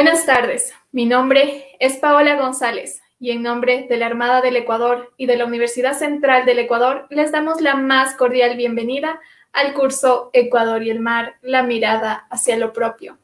Buenas tardes, mi nombre es Paola González y en nombre de la Armada del Ecuador y de la Universidad Central del Ecuador les damos la más cordial bienvenida al curso Ecuador y el Mar, la mirada hacia lo propio.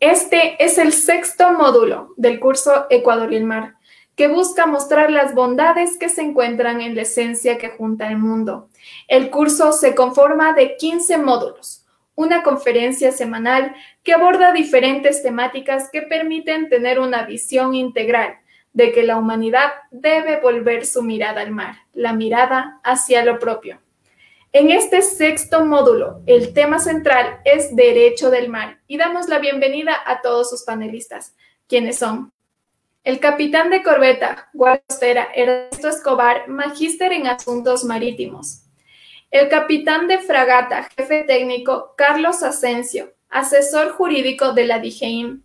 Este es el sexto módulo del curso Ecuador y el Mar, que busca mostrar las bondades que se encuentran en la esencia que junta el mundo. El curso se conforma de 15 módulos, una conferencia semanal que aborda diferentes temáticas que permiten tener una visión integral de que la humanidad debe volver su mirada al mar, la mirada hacia lo propio. En este sexto módulo, el tema central es Derecho del Mar y damos la bienvenida a todos sus panelistas, quienes son el capitán de corbeta, guardia costera, Ernesto Escobar, magíster en asuntos marítimos. El capitán de fragata, jefe técnico, Carlos Asensio, asesor jurídico de la DGIM.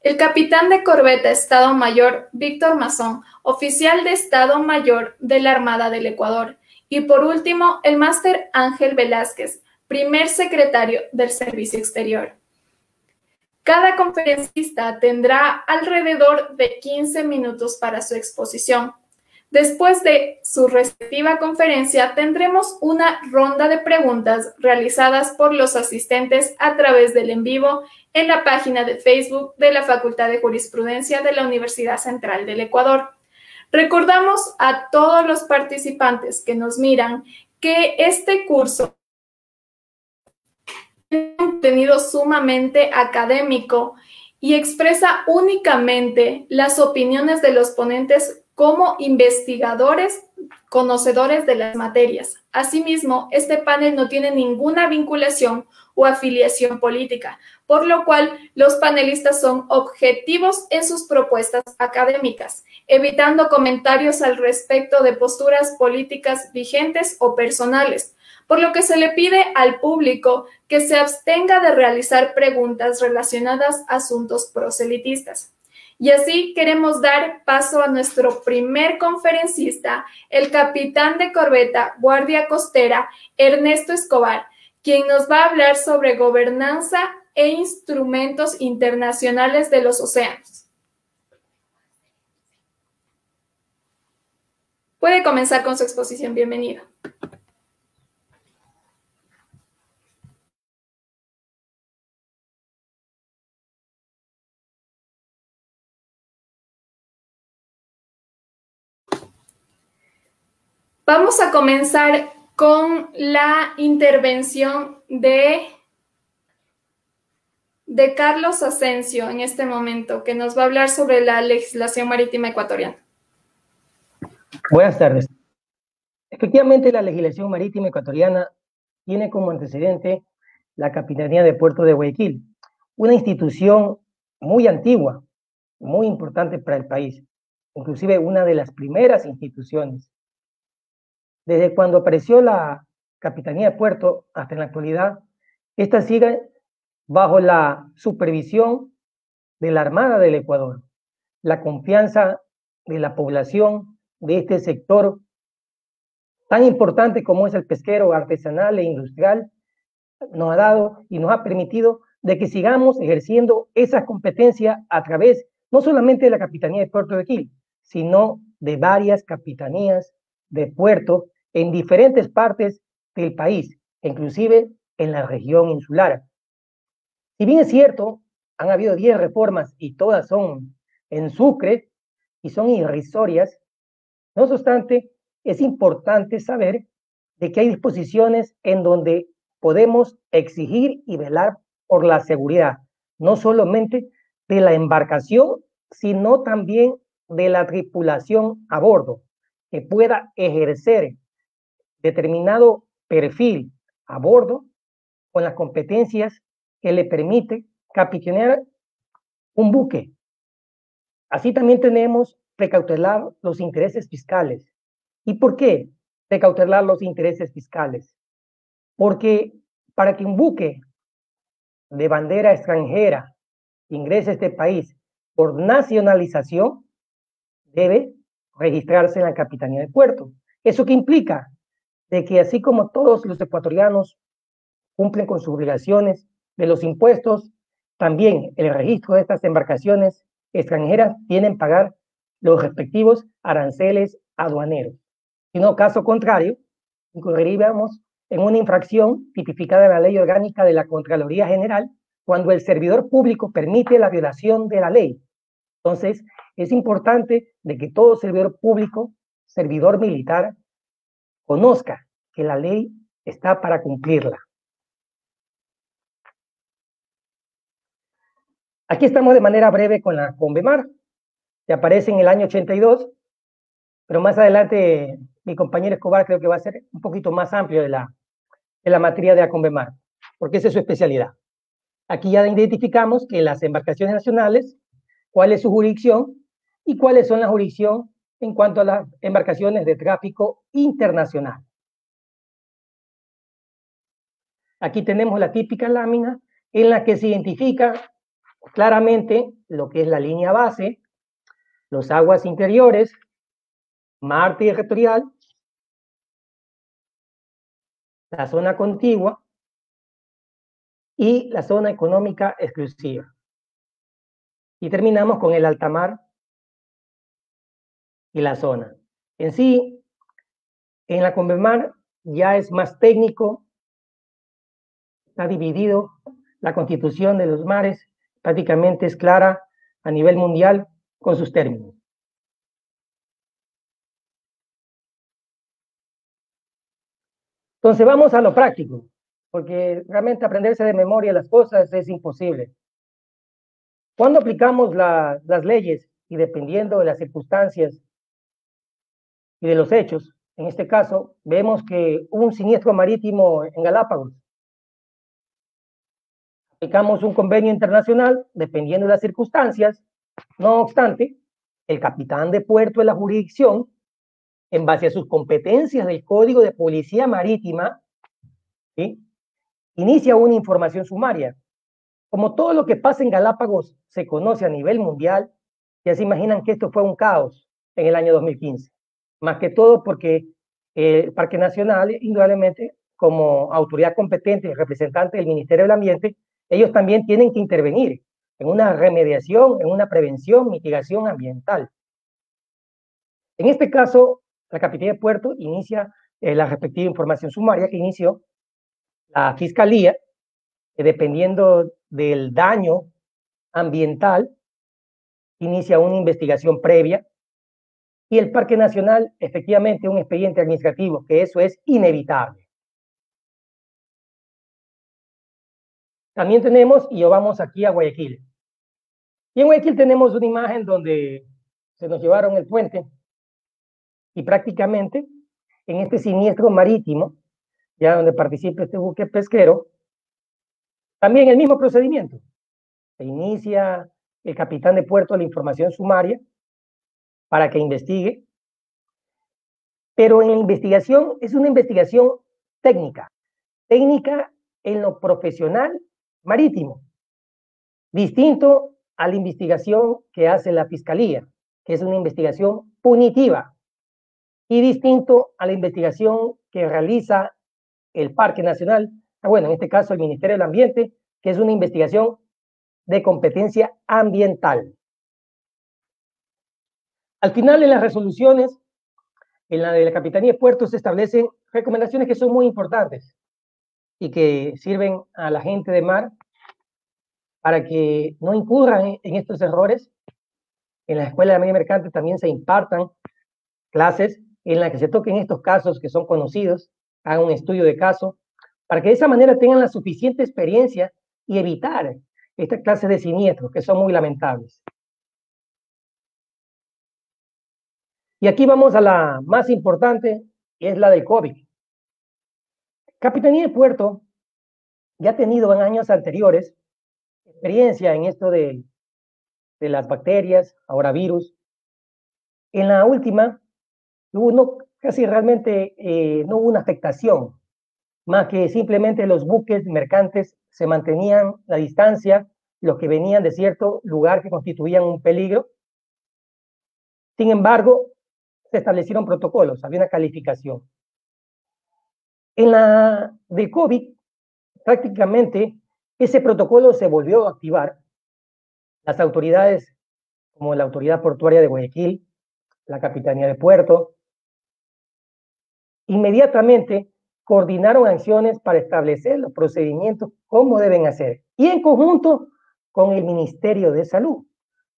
El capitán de corbeta Estado Mayor, Víctor Mazón, oficial de Estado Mayor de la Armada del Ecuador. Y por último, el máster Ángel Velázquez, primer secretario del Servicio Exterior. Cada conferencista tendrá alrededor de 15 minutos para su exposición. Después de su respectiva conferencia, tendremos una ronda de preguntas realizadas por los asistentes a través del en vivo en la página de Facebook de la Facultad de Jurisprudencia de la Universidad Central del Ecuador. Recordamos a todos los participantes que nos miran que este curso es un contenido sumamente académico y expresa únicamente las opiniones de los ponentes como investigadores conocedores de las materias. Asimismo, este panel no tiene ninguna vinculación o afiliación política, por lo cual los panelistas son objetivos en sus propuestas académicas, evitando comentarios al respecto de posturas políticas vigentes o personales, por lo que se le pide al público que se abstenga de realizar preguntas relacionadas a asuntos proselitistas. Y así queremos dar paso a nuestro primer conferencista, el capitán de corbeta Guardia Costera, Ernesto Escobar, quien nos va a hablar sobre gobernanza e instrumentos internacionales de los océanos. Puede comenzar con su exposición. Bienvenido. Vamos a comenzar con la intervención de, de Carlos Asensio en este momento, que nos va a hablar sobre la legislación marítima ecuatoriana. Buenas tardes. Efectivamente, la legislación marítima ecuatoriana tiene como antecedente la Capitanía de Puerto de Guayaquil, una institución muy antigua, muy importante para el país, inclusive una de las primeras instituciones desde cuando apareció la Capitanía de Puerto hasta en la actualidad, esta sigue bajo la supervisión de la Armada del Ecuador. La confianza de la población de este sector tan importante como es el pesquero artesanal e industrial nos ha dado y nos ha permitido de que sigamos ejerciendo esa competencia a través no solamente de la Capitanía de Puerto de Quil, sino de varias capitanías de puerto en diferentes partes del país, inclusive en la región insular. Si bien es cierto, han habido 10 reformas y todas son en Sucre y son irrisorias, no obstante, es importante saber de que hay disposiciones en donde podemos exigir y velar por la seguridad, no solamente de la embarcación, sino también de la tripulación a bordo, que pueda ejercer determinado perfil a bordo con las competencias que le permite capitanear un buque. Así también tenemos precautelar los intereses fiscales. ¿Y por qué precautelar los intereses fiscales? Porque para que un buque de bandera extranjera ingrese a este país por nacionalización, debe registrarse en la Capitanía de Puerto. ¿Eso qué implica? De que así como todos los ecuatorianos cumplen con sus obligaciones de los impuestos también el registro de estas embarcaciones extranjeras tienen pagar los respectivos aranceles aduaneros. Si no, caso contrario, incurriríamos en una infracción tipificada en la ley orgánica de la Contraloría General cuando el servidor público permite la violación de la ley. Entonces, es importante de que todo servidor público, servidor militar, conozca que la ley está para cumplirla. Aquí estamos de manera breve con la Convemar, que aparece en el año 82, pero más adelante mi compañero Escobar creo que va a ser un poquito más amplio de la, de la materia de la Convemar, porque esa es su especialidad. Aquí ya identificamos que las embarcaciones nacionales, cuál es su jurisdicción y cuáles son la jurisdicción en cuanto a las embarcaciones de tráfico internacional. Aquí tenemos la típica lámina en la que se identifica claramente lo que es la línea base, los aguas interiores, mar territorial, la zona contigua y la zona económica exclusiva. Y terminamos con el altamar y la zona. En sí, en la Convemar ya es más técnico, está dividido la constitución de los mares prácticamente es clara a nivel mundial con sus términos. Entonces vamos a lo práctico, porque realmente aprenderse de memoria las cosas es imposible. Cuando aplicamos las leyes y dependiendo de las circunstancias y de los hechos, en este caso, vemos que hubo un siniestro marítimo en Galápagos aplicamos un convenio internacional dependiendo de las circunstancias. No obstante, el capitán de puerto de la jurisdicción, en base a sus competencias del Código de Policía Marítima, inicia una información sumaria. Como todo lo que pasa en Galápagos se conoce a nivel mundial, ya se imaginan que esto fue un caos en el año 2015. Más que todo porque el Parque Nacional, indudablemente, como autoridad competente representante del Ministerio del Ambiente, ellos también tienen que intervenir en una remediación, en una prevención, mitigación ambiental. En este caso, la Capitanía de Puerto inicia eh, la respectiva información sumaria que inició la Fiscalía, que dependiendo del daño ambiental, inicia una investigación previa y el Parque Nacional, efectivamente, un expediente administrativo, que eso es inevitable. También tenemos, y yo vamos aquí a Guayaquil. Y en Guayaquil tenemos una imagen donde se nos llevaron el puente y prácticamente en este siniestro marítimo, ya donde participa este buque pesquero, también el mismo procedimiento. Se inicia el capitán de puerto la información sumaria para que investigue, pero en la investigación es una investigación técnica, técnica en lo profesional marítimo, distinto a la investigación que hace la Fiscalía, que es una investigación punitiva, y distinto a la investigación que realiza el Parque Nacional, ah, bueno, en este caso el Ministerio del Ambiente, que es una investigación de competencia ambiental. Al final, en las resoluciones, en la de la Capitanía de Puertos, se establecen recomendaciones que son muy importantes y que sirven a la gente de mar para que no incurran en estos errores. En la Escuela de Medio Mercante también se impartan clases en las que se toquen estos casos que son conocidos, hagan un estudio de caso, para que de esa manera tengan la suficiente experiencia y evitar esta clase de siniestros que son muy lamentables. Y aquí vamos a la más importante, y es la del COVID. Capitanía de Puerto ya ha tenido en años anteriores experiencia en esto de, de las bacterias, ahora virus. En la última, no, casi realmente eh, no hubo una afectación, más que simplemente los buques mercantes se mantenían la distancia, los que venían de cierto lugar que constituían un peligro. Sin embargo, se establecieron protocolos, había una calificación. En la de COVID, prácticamente ese protocolo se volvió a activar. Las autoridades, como la Autoridad Portuaria de Guayaquil, la Capitanía de Puerto, inmediatamente coordinaron acciones para establecer los procedimientos, cómo deben hacer, y en conjunto con el Ministerio de Salud,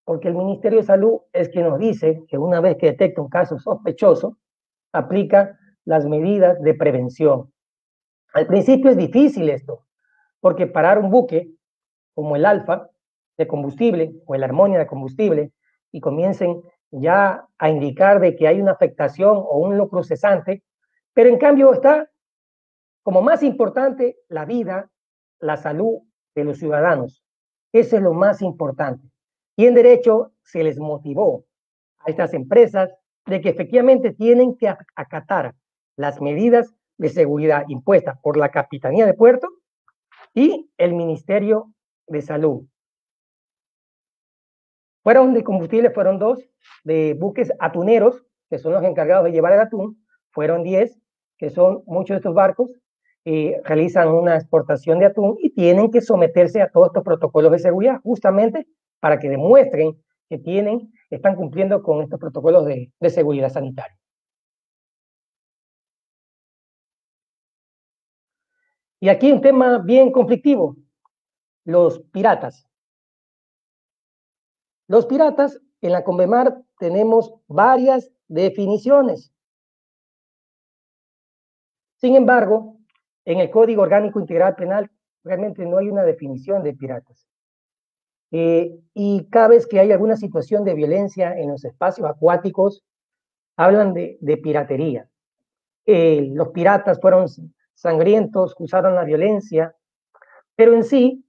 porque el Ministerio de Salud es quien nos dice que una vez que detecta un caso sospechoso, aplica las medidas de prevención. Al principio es difícil esto, porque parar un buque como el Alfa de combustible o el Armonia de combustible y comiencen ya a indicar de que hay una afectación o un lucro cesante, pero en cambio está como más importante la vida, la salud de los ciudadanos. Eso es lo más importante. Y en derecho se les motivó a estas empresas de que efectivamente tienen que acatar las medidas de seguridad impuestas por la Capitanía de Puerto y el Ministerio de Salud. Fueron de combustible, fueron dos, de buques atuneros, que son los encargados de llevar el atún, fueron diez, que son muchos de estos barcos, eh, realizan una exportación de atún y tienen que someterse a todos estos protocolos de seguridad, justamente para que demuestren que tienen, están cumpliendo con estos protocolos de, de seguridad sanitaria. Y aquí un tema bien conflictivo, los piratas. Los piratas, en la Convemar tenemos varias definiciones. Sin embargo, en el Código Orgánico Integral Penal realmente no hay una definición de piratas. Eh, y cada vez que hay alguna situación de violencia en los espacios acuáticos, hablan de, piratería. Eh, los piratas fueron sangrientos, usaron la violencia, pero en sí,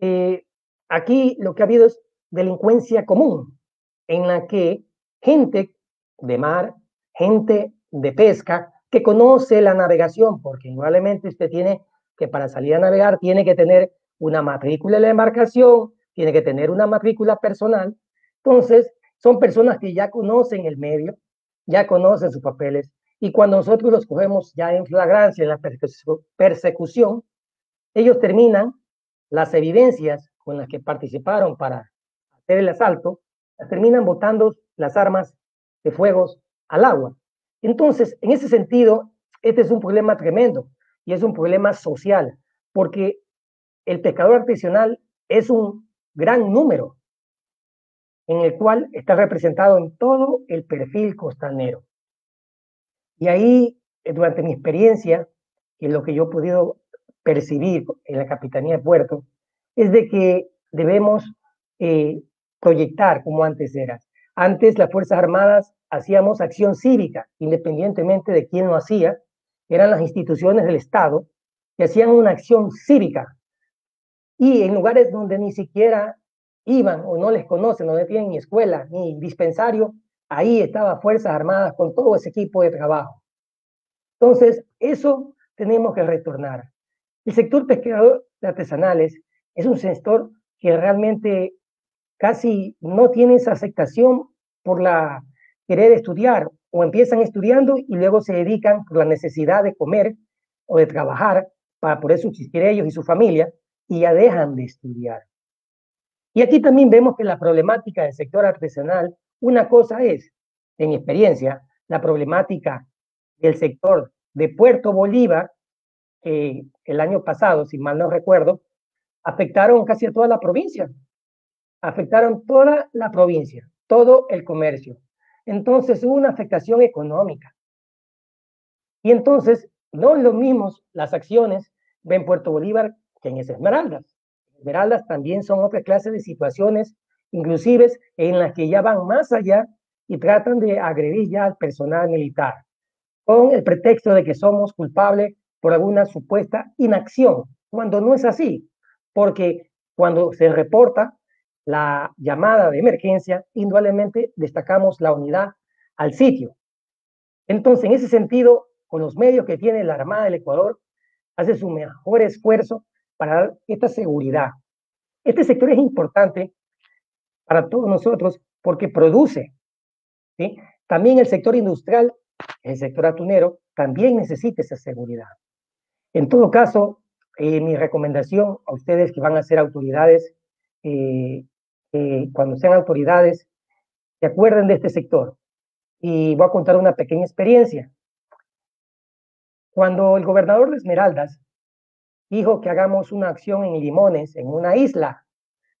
eh, aquí lo que ha habido es delincuencia común, en la que gente de mar, gente de pesca, que conoce la navegación, porque igualmente usted tiene que para salir a navegar tiene que tener una matrícula de la embarcación, tiene que tener una matrícula personal. Entonces, son personas que ya conocen el medio, ya conocen sus papeles, y cuando nosotros los cogemos ya en flagrancia, en la persecución, ellos terminan las evidencias con las que participaron para hacer el asalto, terminan botando las armas de fuegos al agua. Entonces, en ese sentido, este es un problema tremendo y es un problema social, porque el pescador artesanal es un gran número en el cual está representado en todo el perfil costanero. Y ahí, eh, durante mi experiencia, y lo que yo he podido percibir en la Capitanía de Puerto, es de que debemos eh, proyectar como antes era. Antes las Fuerzas Armadas hacíamos acción cívica, independientemente de quién lo hacía, eran las instituciones del Estado que hacían una acción cívica. Y en lugares donde ni siquiera iban o no les conocen, no tienen ni escuela ni dispensario, ahí estaba Fuerzas Armadas con todo ese equipo de trabajo. Entonces, eso tenemos que retornar. El sector pescador de artesanales es un sector que realmente casi no tiene esa aceptación por la querer estudiar o empiezan estudiando y luego se dedican por la necesidad de comer o de trabajar para poder subsistir ellos y su familia y ya dejan de estudiar. Y aquí también vemos que la problemática del sector artesanal una cosa es, en mi experiencia, la problemática del sector de Puerto Bolívar, que el año pasado, si mal no recuerdo, afectaron casi a toda la provincia. Afectaron toda la provincia, todo el comercio. Entonces hubo una afectación económica. Y entonces, no es lo mismo las acciones en Puerto Bolívar que en Esmeraldas. Esmeraldas también son otra clase de situaciones inclusive en las que ya van más allá y tratan de agredir ya al personal militar, con el pretexto de que somos culpables por alguna supuesta inacción, cuando no es así, porque cuando se reporta la llamada de emergencia, indudablemente destacamos la unidad al sitio. Entonces, en ese sentido, con los medios que tiene la Armada del Ecuador, hace su mejor esfuerzo para dar esta seguridad. Este sector es importante para todos nosotros porque produce. ¿sí? También el sector industrial, el sector atunero, también necesita esa seguridad. En todo caso, eh, mi recomendación a ustedes que van a ser autoridades, eh, cuando sean autoridades, se acuerden de este sector. Y voy a contar una pequeña experiencia. Cuando el gobernador de Esmeraldas dijo que hagamos una acción en Limones, en una isla,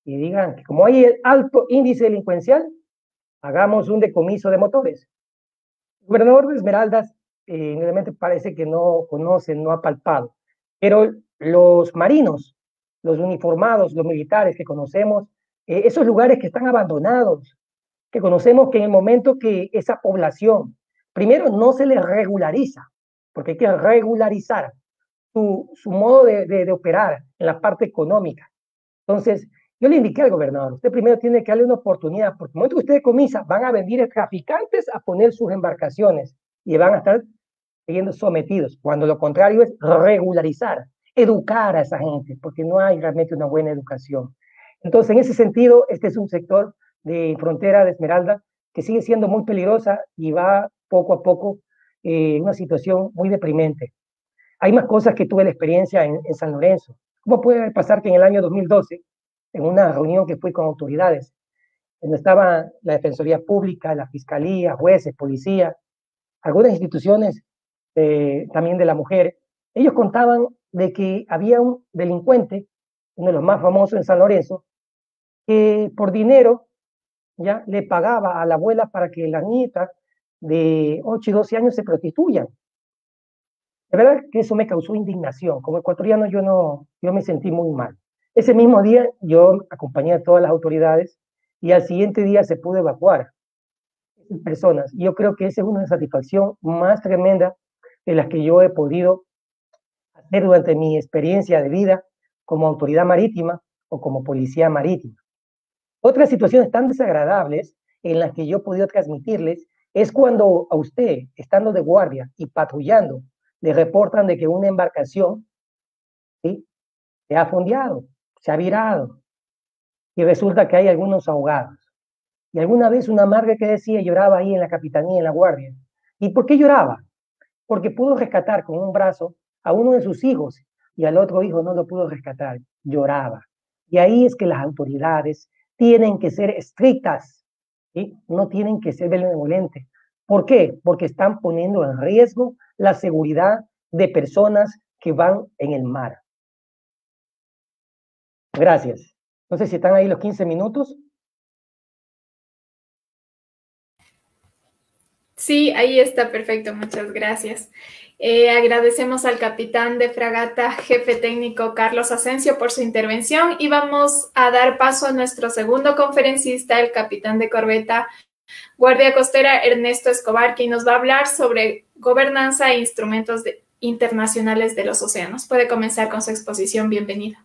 y digan que como hay alto índice delincuencial, hagamos un decomiso de motores. El gobernador de Esmeraldas eh, realmente parece que no conoce, no ha palpado, pero los marinos, los uniformados, los militares que conocemos, eh, esos lugares que están abandonados, que conocemos que en el momento que esa población, primero no se les regulariza, porque hay que regularizar su, modo de, operar en la parte económica. Entonces, yo le indiqué al gobernador, usted primero tiene que darle una oportunidad, porque el momento que usted comisa, van a venir traficantes a poner sus embarcaciones y van a estar siendo sometidos, cuando lo contrario es regularizar, educar a esa gente, porque no hay realmente una buena educación. Entonces, en ese sentido, este es un sector de frontera de Esmeralda que sigue siendo muy peligrosa y va poco a poco eh, una situación muy deprimente. Hay más cosas que tuve la experiencia en, San Lorenzo. ¿Cómo puede pasar que en el año 2012, en una reunión que fui con autoridades, donde estaba la Defensoría Pública, la Fiscalía, jueces, policía, algunas instituciones también de la mujer, ellos contaban de que había un delincuente, uno de los más famosos en San Lorenzo, que por dinero ya le pagaba a la abuela para que las nietas de 8 y 12 años se prostituyan. De verdad que eso me causó indignación. Como ecuatoriano yo no, yo me sentí muy mal. Ese mismo día yo acompañé a todas las autoridades y al siguiente día se pudo evacuar personas. Yo creo que esa es una satisfacción más tremenda de las que yo he podido hacer durante mi experiencia de vida como autoridad marítima o como policía marítima. Otras situaciones tan desagradables en las que yo he podido transmitirles es cuando a usted, estando de guardia y patrullando, le reportan de que una embarcación ¿sí? se ha fondeado, se ha virado, y resulta que hay algunos ahogados. Y alguna vez una madre que decía lloraba ahí en la capitanía, en la guardia. ¿Y por qué lloraba? Porque pudo rescatar con un brazo a uno de sus hijos y al otro hijo no lo pudo rescatar, lloraba. Y ahí es que las autoridades tienen que ser estrictas, y no tienen que ser benevolentes. ¿Por qué? Porque están poniendo en riesgo la seguridad de personas que van en el mar. Gracias. No sé si están ahí los 15 minutos. Sí, ahí está perfecto, muchas gracias. Eh, agradecemos al capitán de fragata, jefe técnico Carlos Asensio, por su intervención y vamos a dar paso a nuestro segundo conferencista, el capitán de corbeta Guardia Costera Ernesto Escobar, quien nos va a hablar sobre gobernanza e instrumentos internacionales de los océanos. Puede comenzar con su exposición. Bienvenida.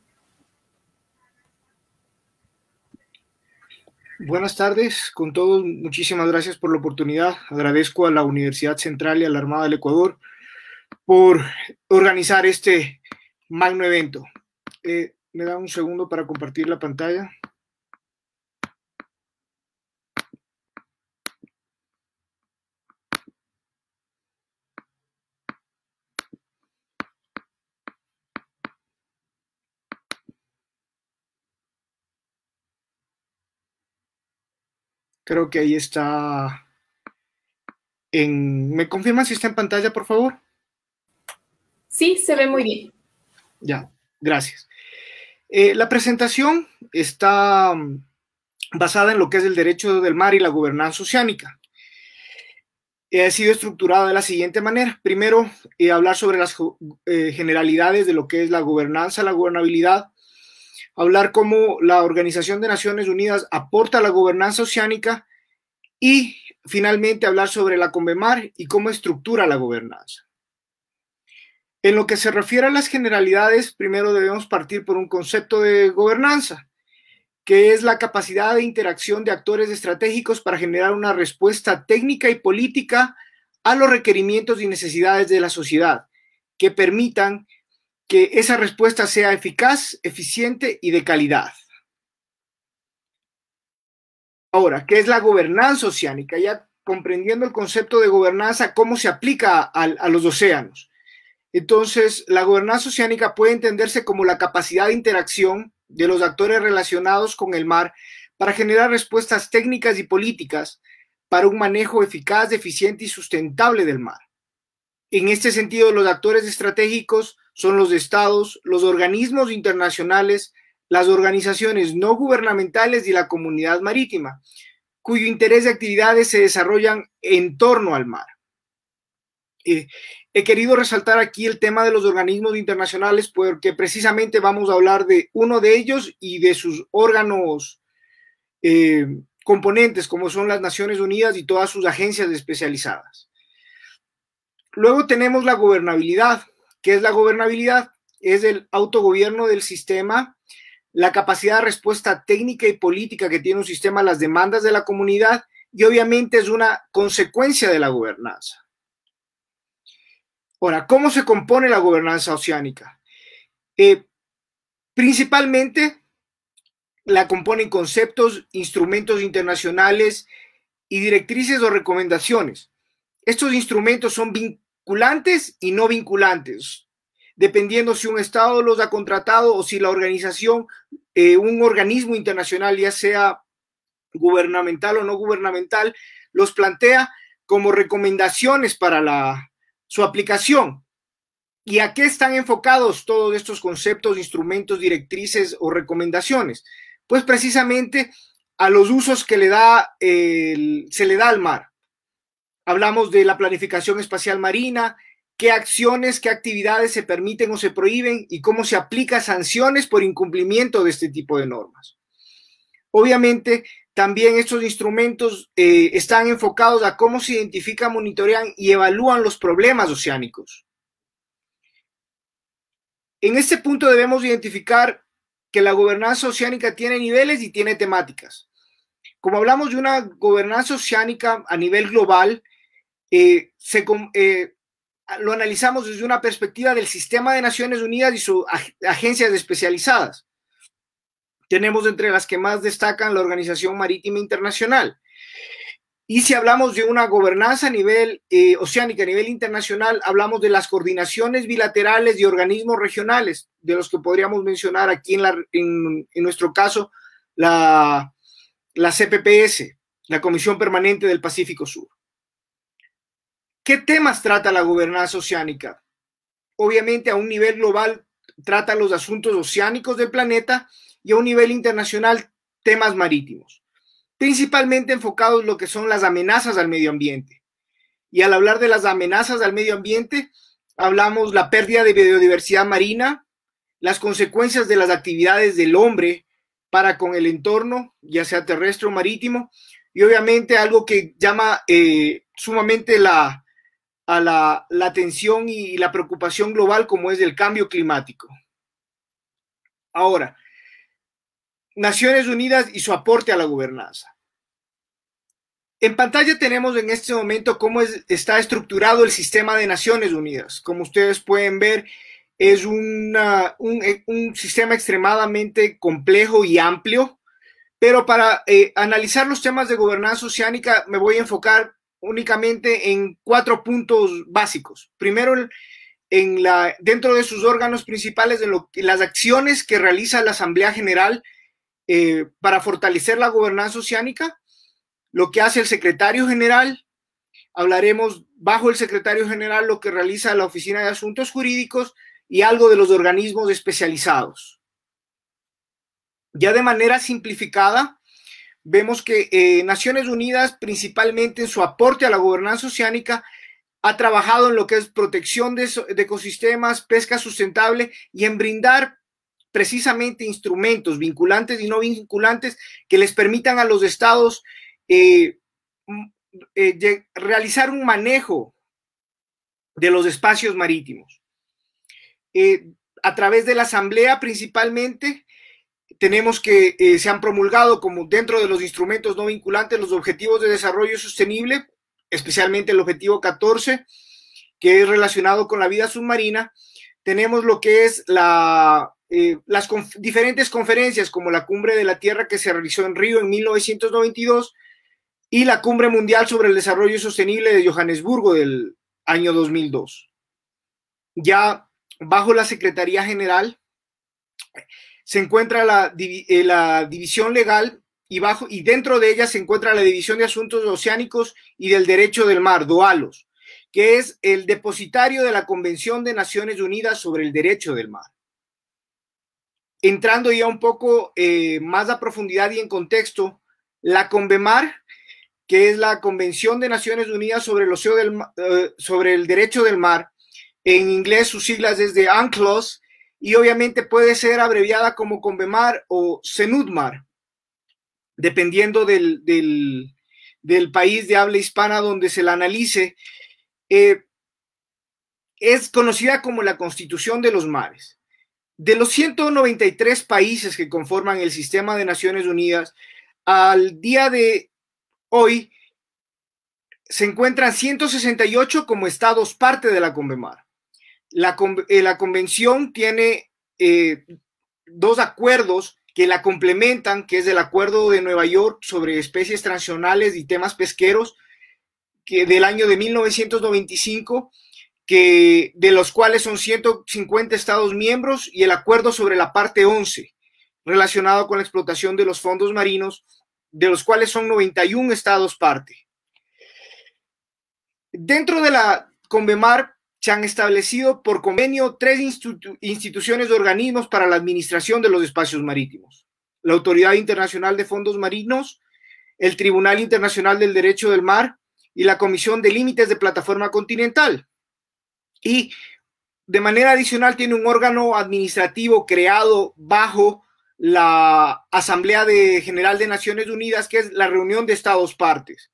Buenas tardes con todos. Muchísimas gracias por la oportunidad. Agradezco a la Universidad Central y a la Armada del Ecuador por organizar este magno evento. Eh, me da un segundo para compartir la pantalla. Creo que ahí está. En... ¿Me confirma si está en pantalla, por favor? Sí, se ve muy bien. Ya, gracias. Eh, la presentación está mm, basada en lo que es el derecho del mar y la gobernanza oceánica. ha sido estructurada de la siguiente manera. Primero, eh, hablar sobre las eh, generalidades de lo que es la gobernanza, la gobernabilidad, hablar cómo la Organización de Naciones Unidas aporta a la gobernanza oceánica y finalmente hablar sobre la Convemar y cómo estructura la gobernanza. En lo que se refiere a las generalidades, primero debemos partir por un concepto de gobernanza, que es la capacidad de interacción de actores estratégicos para generar una respuesta técnica y política a los requerimientos y necesidades de la sociedad, que permitan que esa respuesta sea eficaz, eficiente y de calidad. Ahora, ¿qué es la gobernanza oceánica? Ya comprendiendo el concepto de gobernanza, ¿cómo se aplica a, a los océanos? Entonces, la gobernanza oceánica puede entenderse como la capacidad de interacción de los actores relacionados con el mar para generar respuestas técnicas y políticas para un manejo eficaz, eficiente y sustentable del mar. En este sentido, los actores estratégicos son los estados, los organismos internacionales, las organizaciones no gubernamentales y la comunidad marítima, cuyo interés de actividades se desarrollan en torno al mar. Eh, he querido resaltar aquí el tema de los organismos internacionales porque precisamente vamos a hablar de uno de ellos y de sus órganos eh, componentes, como son las Naciones Unidas y todas sus agencias especializadas. Luego tenemos la gobernabilidad. ¿Qué es la gobernabilidad? Es el autogobierno del sistema, la capacidad de respuesta técnica y política que tiene un sistema a las demandas de la comunidad y obviamente es una consecuencia de la gobernanza. Ahora, ¿cómo se compone la gobernanza oceánica? Eh, principalmente la componen conceptos, instrumentos internacionales y directrices o recomendaciones. Estos instrumentos son vinculantes y no vinculantes, dependiendo si un Estado los ha contratado o si la organización, eh, un organismo internacional, ya sea gubernamental o no gubernamental, los plantea como recomendaciones para la, su aplicación. ¿Y a qué están enfocados todos estos conceptos, instrumentos, directrices o recomendaciones? Pues precisamente a los usos que le da se le da al mar. Hablamos de la planificación espacial marina, qué acciones, qué actividades se permiten o se prohíben y cómo se aplica sanciones por incumplimiento de este tipo de normas. Obviamente, también estos instrumentos eh, están enfocados a cómo se identifican, monitorean y evalúan los problemas oceánicos. En este punto debemos identificar que la gobernanza oceánica tiene niveles y tiene temáticas. Como hablamos de una gobernanza oceánica a nivel global, eh, eh, lo analizamos desde una perspectiva del sistema de Naciones Unidas y sus agencias especializadas. Tenemos entre las que más destacan la Organización Marítima Internacional, y si hablamos de una gobernanza a nivel eh, oceánica, a nivel internacional, hablamos de las coordinaciones bilaterales y organismos regionales, de los que podríamos mencionar aquí en, en, nuestro caso la, la CPPS, la Comisión Permanente del Pacífico Sur. ¿Qué temas trata la gobernanza oceánica? Obviamente a un nivel global trata los asuntos oceánicos del planeta y a un nivel internacional temas marítimos principalmente enfocados en lo que son las amenazas al medio ambiente. Y al hablar de las amenazas al medio ambiente, hablamos la pérdida de biodiversidad marina, las consecuencias de las actividades del hombre para con el entorno, ya sea terrestre o marítimo, y obviamente algo que llama eh, sumamente la, a la, la atención y la preocupación global como es el cambio climático. Ahora, Naciones Unidas y su aporte a la gobernanza. En pantalla tenemos en este momento cómo está estructurado el sistema de Naciones Unidas. Como ustedes pueden ver, es un, sistema extremadamente complejo y amplio, pero para eh, analizar los temas de gobernanza oceánica me voy a enfocar únicamente en cuatro puntos básicos. Primero, dentro de sus órganos principales, en las acciones que realiza la Asamblea General eh, para fortalecer la gobernanza oceánica lo que hace el secretario general, hablaremos bajo el secretario general lo que realiza la Oficina de Asuntos Jurídicos y algo de los organismos especializados. Ya de manera simplificada, vemos que eh, Naciones Unidas, principalmente en su aporte a la gobernanza oceánica, ha trabajado en lo que es protección de, ecosistemas, pesca sustentable y en brindar precisamente instrumentos vinculantes y no vinculantes que les permitan a los estados eh, eh, realizar un manejo de los espacios marítimos. A través de la Asamblea principalmente, tenemos que se han promulgado como dentro de los instrumentos no vinculantes los objetivos de desarrollo sostenible, especialmente el objetivo 14, que es relacionado con la vida submarina. Tenemos lo que es la, las diferentes conferencias, como la Cumbre de la Tierra que se realizó en Río en 1992, y la Cumbre Mundial sobre el Desarrollo Sostenible de Johannesburgo del año 2002. ya bajo la Secretaría General se encuentra la, eh, la división legal y, bajo, y dentro de ella se encuentra la División de Asuntos Oceánicos y del Derecho del Mar, DOALOS, que es el depositario de la Convención de Naciones Unidas sobre el Derecho del Mar. Entrando ya un poco eh, más a profundidad y en contexto, la CONVEMAR, que es la Convención de Naciones Unidas sobre el, del, eh, sobre el Derecho del Mar, en inglés sus siglas es de UNCLOS y obviamente puede ser abreviada como CONVEMAR o CENUDMAR dependiendo del, país de habla hispana donde se la analice, eh, es conocida como la Constitución de los Mares. De los 193 países que conforman el sistema de Naciones Unidas, al día de hoy se encuentran 168 como estados parte de la Convemar. La, eh, la convención tiene eh, dos acuerdos que la complementan, que es el Acuerdo de Nueva York sobre especies transicionales y temas pesqueros, que del año de 1995, que, de los cuales son 150 Estados miembros, y el Acuerdo sobre la parte 11, relacionado con la explotación de los fondos marinos, de los cuales son 91 Estados parte. Dentro de la Convemar se han establecido por convenio tres instituciones de organismos para la administración de los espacios marítimos. La Autoridad Internacional de Fondos Marinos, el Tribunal Internacional del Derecho del Mar y la Comisión de Límites de Plataforma Continental. Y de manera adicional tiene un órgano administrativo creado bajo la Asamblea General de Naciones Unidas, que es la reunión de Estados partes.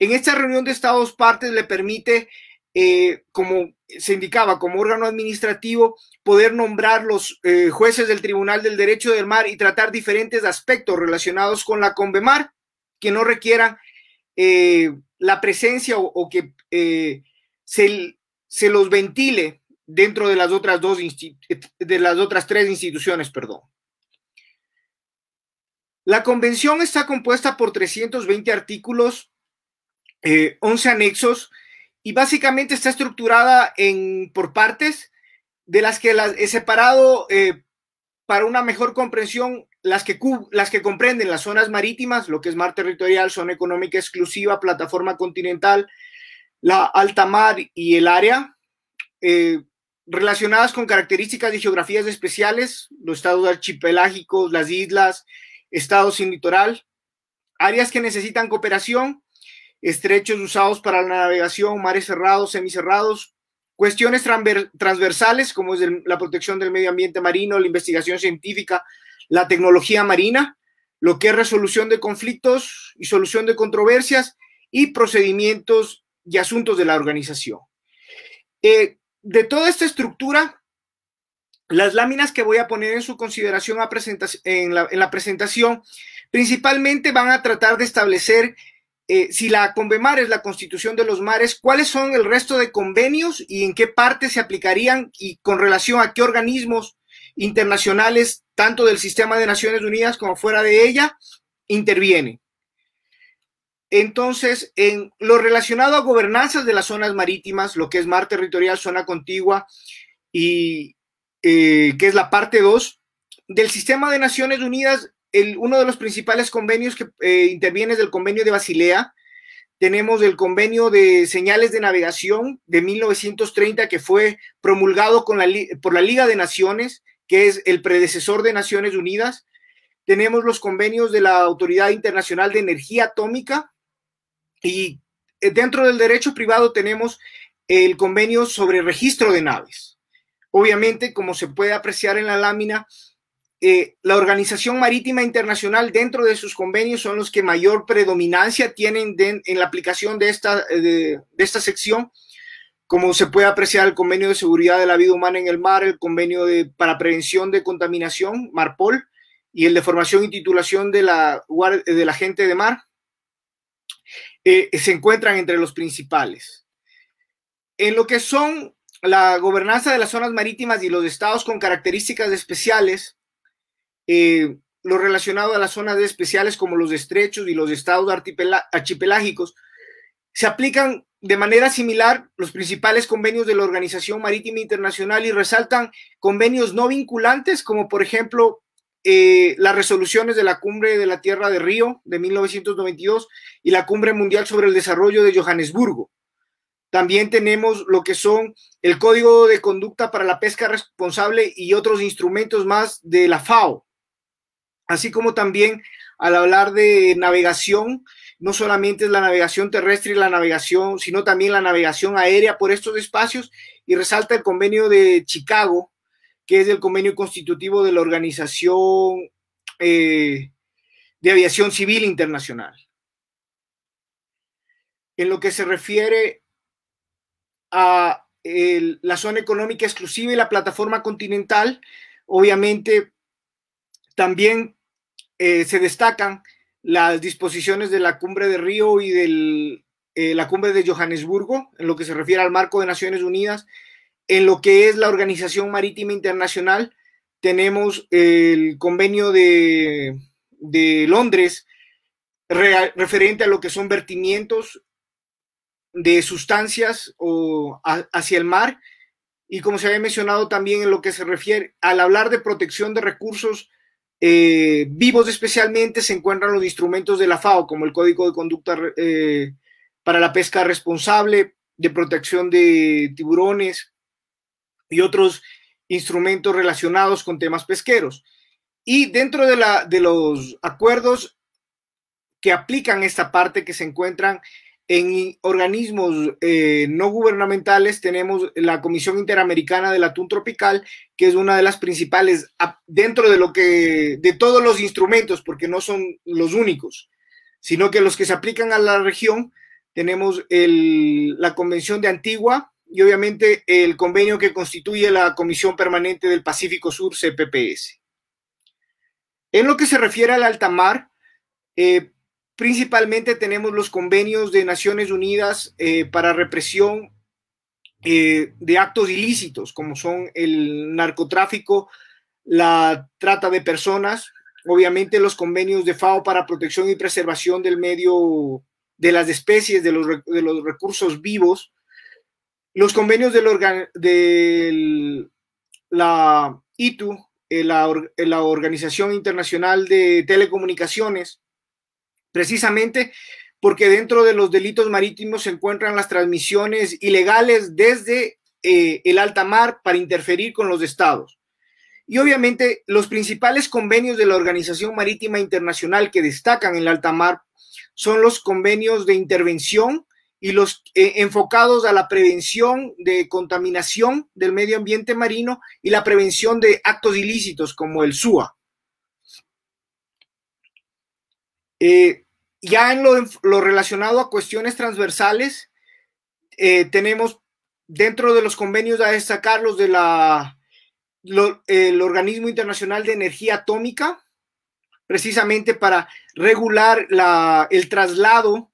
En esta reunión de Estados partes le permite eh, como se indicaba, como órgano administrativo, poder nombrar los eh, jueces del Tribunal del Derecho del Mar y tratar diferentes aspectos relacionados con la Convemar que no requieran eh, la presencia o, que se, se, los ventile dentro de las otras dos de las otras tres instituciones, perdón. La convención está compuesta por 320 artículos, 11 anexos, y básicamente está estructurada en, por partes, de las que las he separado eh, para una mejor comprensión las que, las que comprenden las zonas marítimas, lo que es mar territorial, zona económica exclusiva, plataforma continental, la alta mar y el área, eh, relacionadas con características y geografías especiales, los estados archipelágicos, las islas, estados sin litoral, áreas que necesitan cooperación, estrechos usados para la navegación, mares cerrados, semicerrados, cuestiones transversales como es la protección del medio ambiente marino, la investigación científica, la tecnología marina, lo que es resolución de conflictos y solución de controversias y procedimientos y asuntos de la organización. Eh, de toda esta estructura, las láminas que voy a poner en su consideración en la presentación principalmente van a tratar de establecer eh, si la Convemar es la constitución de los mares, ¿cuáles son el resto de convenios y en qué parte se aplicarían y con relación a qué organismos internacionales, tanto del sistema de Naciones Unidas como fuera de ella, intervienen? Entonces, en lo relacionado a gobernanzas de las zonas marítimas, lo que es mar territorial, zona contigua y eh, que es la parte 2 del sistema de Naciones Unidas, uno de los principales convenios que eh, interviene es el convenio de Basilea. Tenemos el convenio de señales de navegación de 1930 que fue promulgado por la Liga de Naciones, que es el predecesor de Naciones Unidas. Tenemos los convenios de la Autoridad Internacional de Energía Atómica y eh, dentro del derecho privado tenemos el convenio sobre registro de naves. Obviamente, como se puede apreciar en la lámina, eh, la Organización Marítima Internacional dentro de sus convenios son los que mayor predominancia tienen en la aplicación de esta, eh, de, esta sección, como se puede apreciar el convenio de seguridad de la vida humana en el mar, el convenio de, para prevención de contaminación, MARPOL, y el de formación y titulación de la, de la gente de mar, eh, se encuentran entre los principales. En lo que son la gobernanza de las zonas marítimas y los estados con características especiales, eh, lo relacionado a las zonas especiales como los estrechos y los estados archipelágicos, se aplican de manera similar los principales convenios de la Organización Marítima Internacional y resaltan convenios no vinculantes, como por ejemplo eh, las resoluciones de la Cumbre de la Tierra de Río de 1992 y la Cumbre Mundial sobre el Desarrollo de Johannesburgo. También tenemos lo que son el Código de Conducta para la Pesca Responsable y otros instrumentos más de la FAO. Así como también al hablar de navegación, no solamente es la navegación terrestre y la navegación, sino también la navegación aérea por estos espacios y resalta el convenio de Chicago, que es el convenio constitutivo de la Organización eh, de Aviación Civil Internacional. En lo que se refiere a la zona económica exclusiva y la plataforma continental, obviamente también eh, se destacan las disposiciones de la cumbre de Río y de eh, la cumbre de Johannesburgo, en lo que se refiere al marco de Naciones Unidas, en lo que es la Organización Marítima Internacional, tenemos el convenio de, Londres referente a lo que son vertimientos de sustancias o hacia el mar. Y como se había mencionado también en lo que se refiere al hablar de protección de recursos eh, vivos especialmente se encuentran los instrumentos de la FAO, como el Código de Conducta eh, para la Pesca Responsable, de protección de tiburones y otros instrumentos relacionados con temas pesqueros. Y dentro de, de los acuerdos que aplican esta parte que se encuentran en organismos eh, no gubernamentales tenemos la Comisión Interamericana del Atún Tropical, que es una de las principales dentro de lo que de todos los instrumentos, porque no son los únicos, sino que los que se aplican a la región tenemos la Convención de Antigua y obviamente el convenio que constituye la Comisión Permanente del Pacífico Sur, CPPS. En lo que se refiere al alta mar, eh, Principalmente tenemos los convenios de Naciones Unidas eh, para represión eh, de actos ilícitos, como son el narcotráfico, la trata de personas, obviamente los convenios de FAO para protección y preservación del medio, de las especies, de los, de los recursos vivos, los convenios de la ITU, eh, la Organización Internacional de Telecomunicaciones, precisamente porque dentro de los delitos marítimos se encuentran las transmisiones ilegales desde eh, el alta mar para interferir con los estados. Y obviamente los principales convenios de la Organización Marítima Internacional que destacan en el alta mar son los convenios de intervención y los eh, enfocados a la prevención de contaminación del medio ambiente marino y la prevención de actos ilícitos como el SUA. Eh, ya en lo, relacionado a cuestiones transversales, eh, tenemos dentro de los convenios a destacar los de la, el Organismo Internacional de Energía Atómica, precisamente para regular el traslado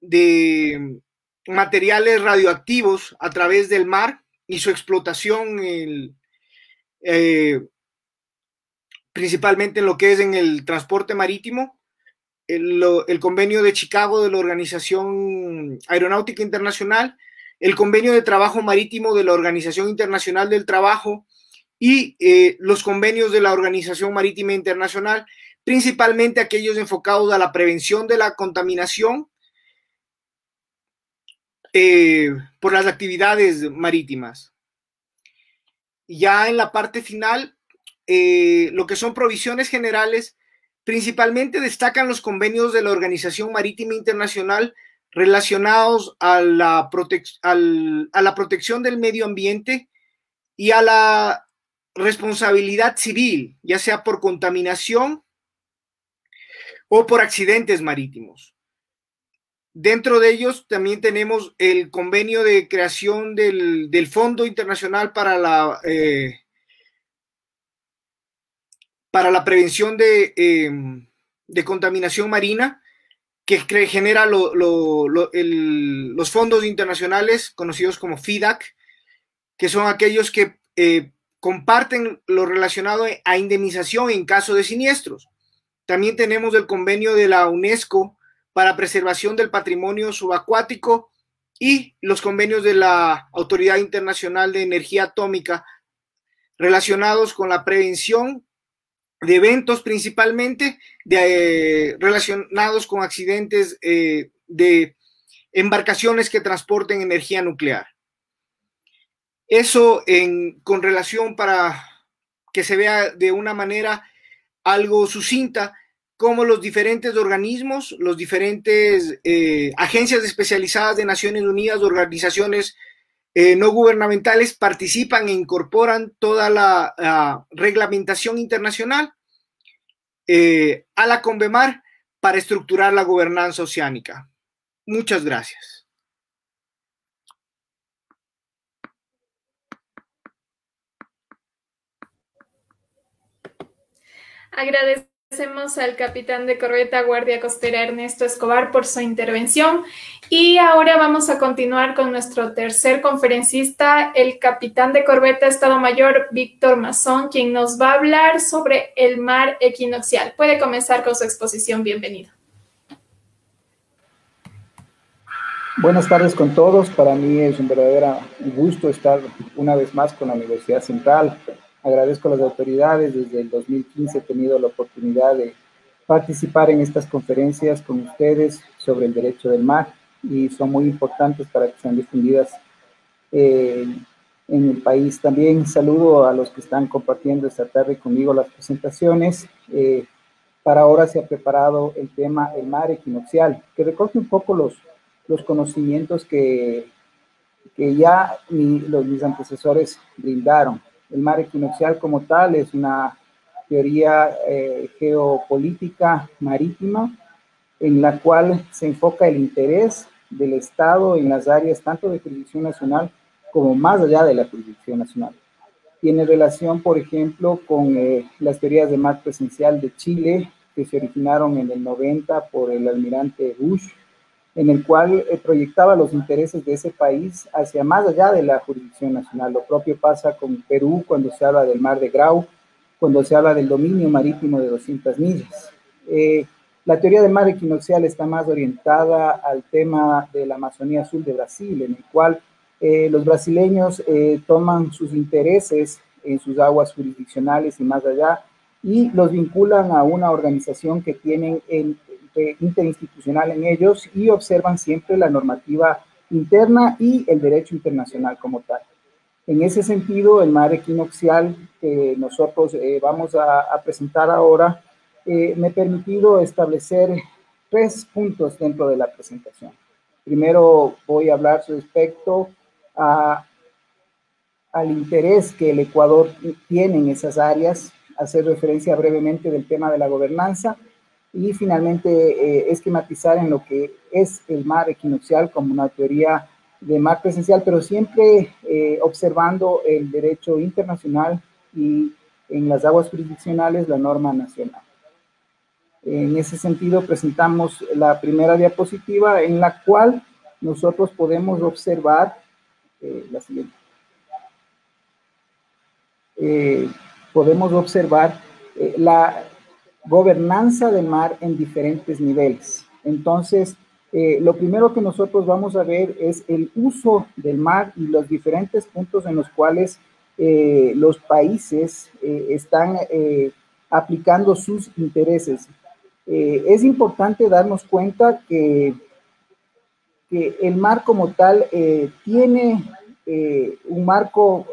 de materiales radioactivos a través del mar y su explotación eh, principalmente en lo que es en el transporte marítimo el, convenio de Chicago de la Organización Aeronáutica Internacional, el convenio de trabajo marítimo de la Organización Internacional del Trabajo y eh, los convenios de la Organización Marítima Internacional, principalmente aquellos enfocados a la prevención de la contaminación eh, por las actividades marítimas. Ya en la parte final, eh, lo que son provisiones generales Principalmente destacan los convenios de la Organización Marítima Internacional relacionados a la, protección del medio ambiente y a la responsabilidad civil, ya sea por contaminación o por accidentes marítimos. Dentro de ellos también tenemos el convenio de creación del, Fondo Internacional para la eh, para la prevención de, em, contaminación marina que genera los fondos internacionales conocidos como FIDAC, que son aquellos que eh, comparten lo relacionado a indemnización en caso de siniestros. También tenemos el convenio de la UNESCO para preservación del patrimonio subacuático y los convenios de la Autoridad Internacional de Energía Atómica relacionados con la prevención de eventos principalmente de, relacionados con accidentes eh, de embarcaciones que transporten energía nuclear. Eso en, con relación para que se vea de una manera algo sucinta cómo los diferentes organismos, los diferentes eh, agencias especializadas de Naciones Unidas, organizaciones eh, no gubernamentales participan e incorporan toda la, reglamentación internacional eh, a la Convemar para estructurar la gobernanza oceánica. Muchas gracias. Agradecemos al capitán de corbeta Guardia Costera Ernesto Escobar por su intervención y ahora vamos a continuar con nuestro tercer conferencista, el capitán de corbeta Estado Mayor Víctor Mazón, quien nos va a hablar sobre el mar equinoccial. Puede comenzar con su exposición. Bienvenido. Buenas tardes con todos. Para mí es un verdadero gusto estar una vez más con la Universidad Central Agradezco a las autoridades. Desde el 2015 he tenido la oportunidad de participar en estas conferencias con ustedes sobre el derecho del mar y son muy importantes para que sean difundidas eh, en el país. También saludo a los que están compartiendo esta tarde conmigo las presentaciones. Eh, para ahora se ha preparado el tema el mar equinoccial, que recoge un poco los, los conocimientos que, que ya los, mis antecesores brindaron. El mar equinoccial como tal es una teoría eh, geopolítica marítima en la cual se enfoca el interés del Estado en las áreas tanto de jurisdicción nacional como más allá de la jurisdicción nacional. Tiene relación, por ejemplo, con eh, las teorías de mar presencial de Chile, que se originaron en el 90 por el almirante Bush, en el cual eh, proyectaba los intereses de ese país hacia más allá de la jurisdicción nacional. Lo propio pasa con Perú cuando se habla del mar de Grau, cuando se habla del dominio marítimo de 200 millas. Eh, la teoría del mar equinoccial está más orientada al tema de la Amazonía Sur de Brasil, en el cual eh, los brasileños toman sus intereses en sus aguas jurisdiccionales y más allá y los vinculan a una organización que tienen en, interinstitucional en ellos y observan siempre la normativa interna y el derecho internacional como tal. En ese sentido, el mar equinoccial que nosotros eh, vamos a, presentar ahora eh, me ha permitido establecer tres puntos dentro de la presentación. Primero voy a hablar respecto a, al interés que el Ecuador tiene en esas áreas, hacer referencia brevemente del tema de la gobernanza y finalmente eh, esquematizar en lo que es el mar equinoccial como una teoría de mar presencial, pero siempre eh, observando el derecho internacional y en las aguas jurisdiccionales la norma nacional. En ese sentido presentamos la primera diapositiva en la cual nosotros podemos observar eh, la siguiente. podemos observar la, gobernanza del mar en diferentes niveles. Entonces, eh, lo primero que nosotros vamos a ver es el uso del mar y los diferentes puntos en los cuales eh, los países eh, están aplicando sus intereses. es importante darnos cuenta que, que el mar como tal tiene un marco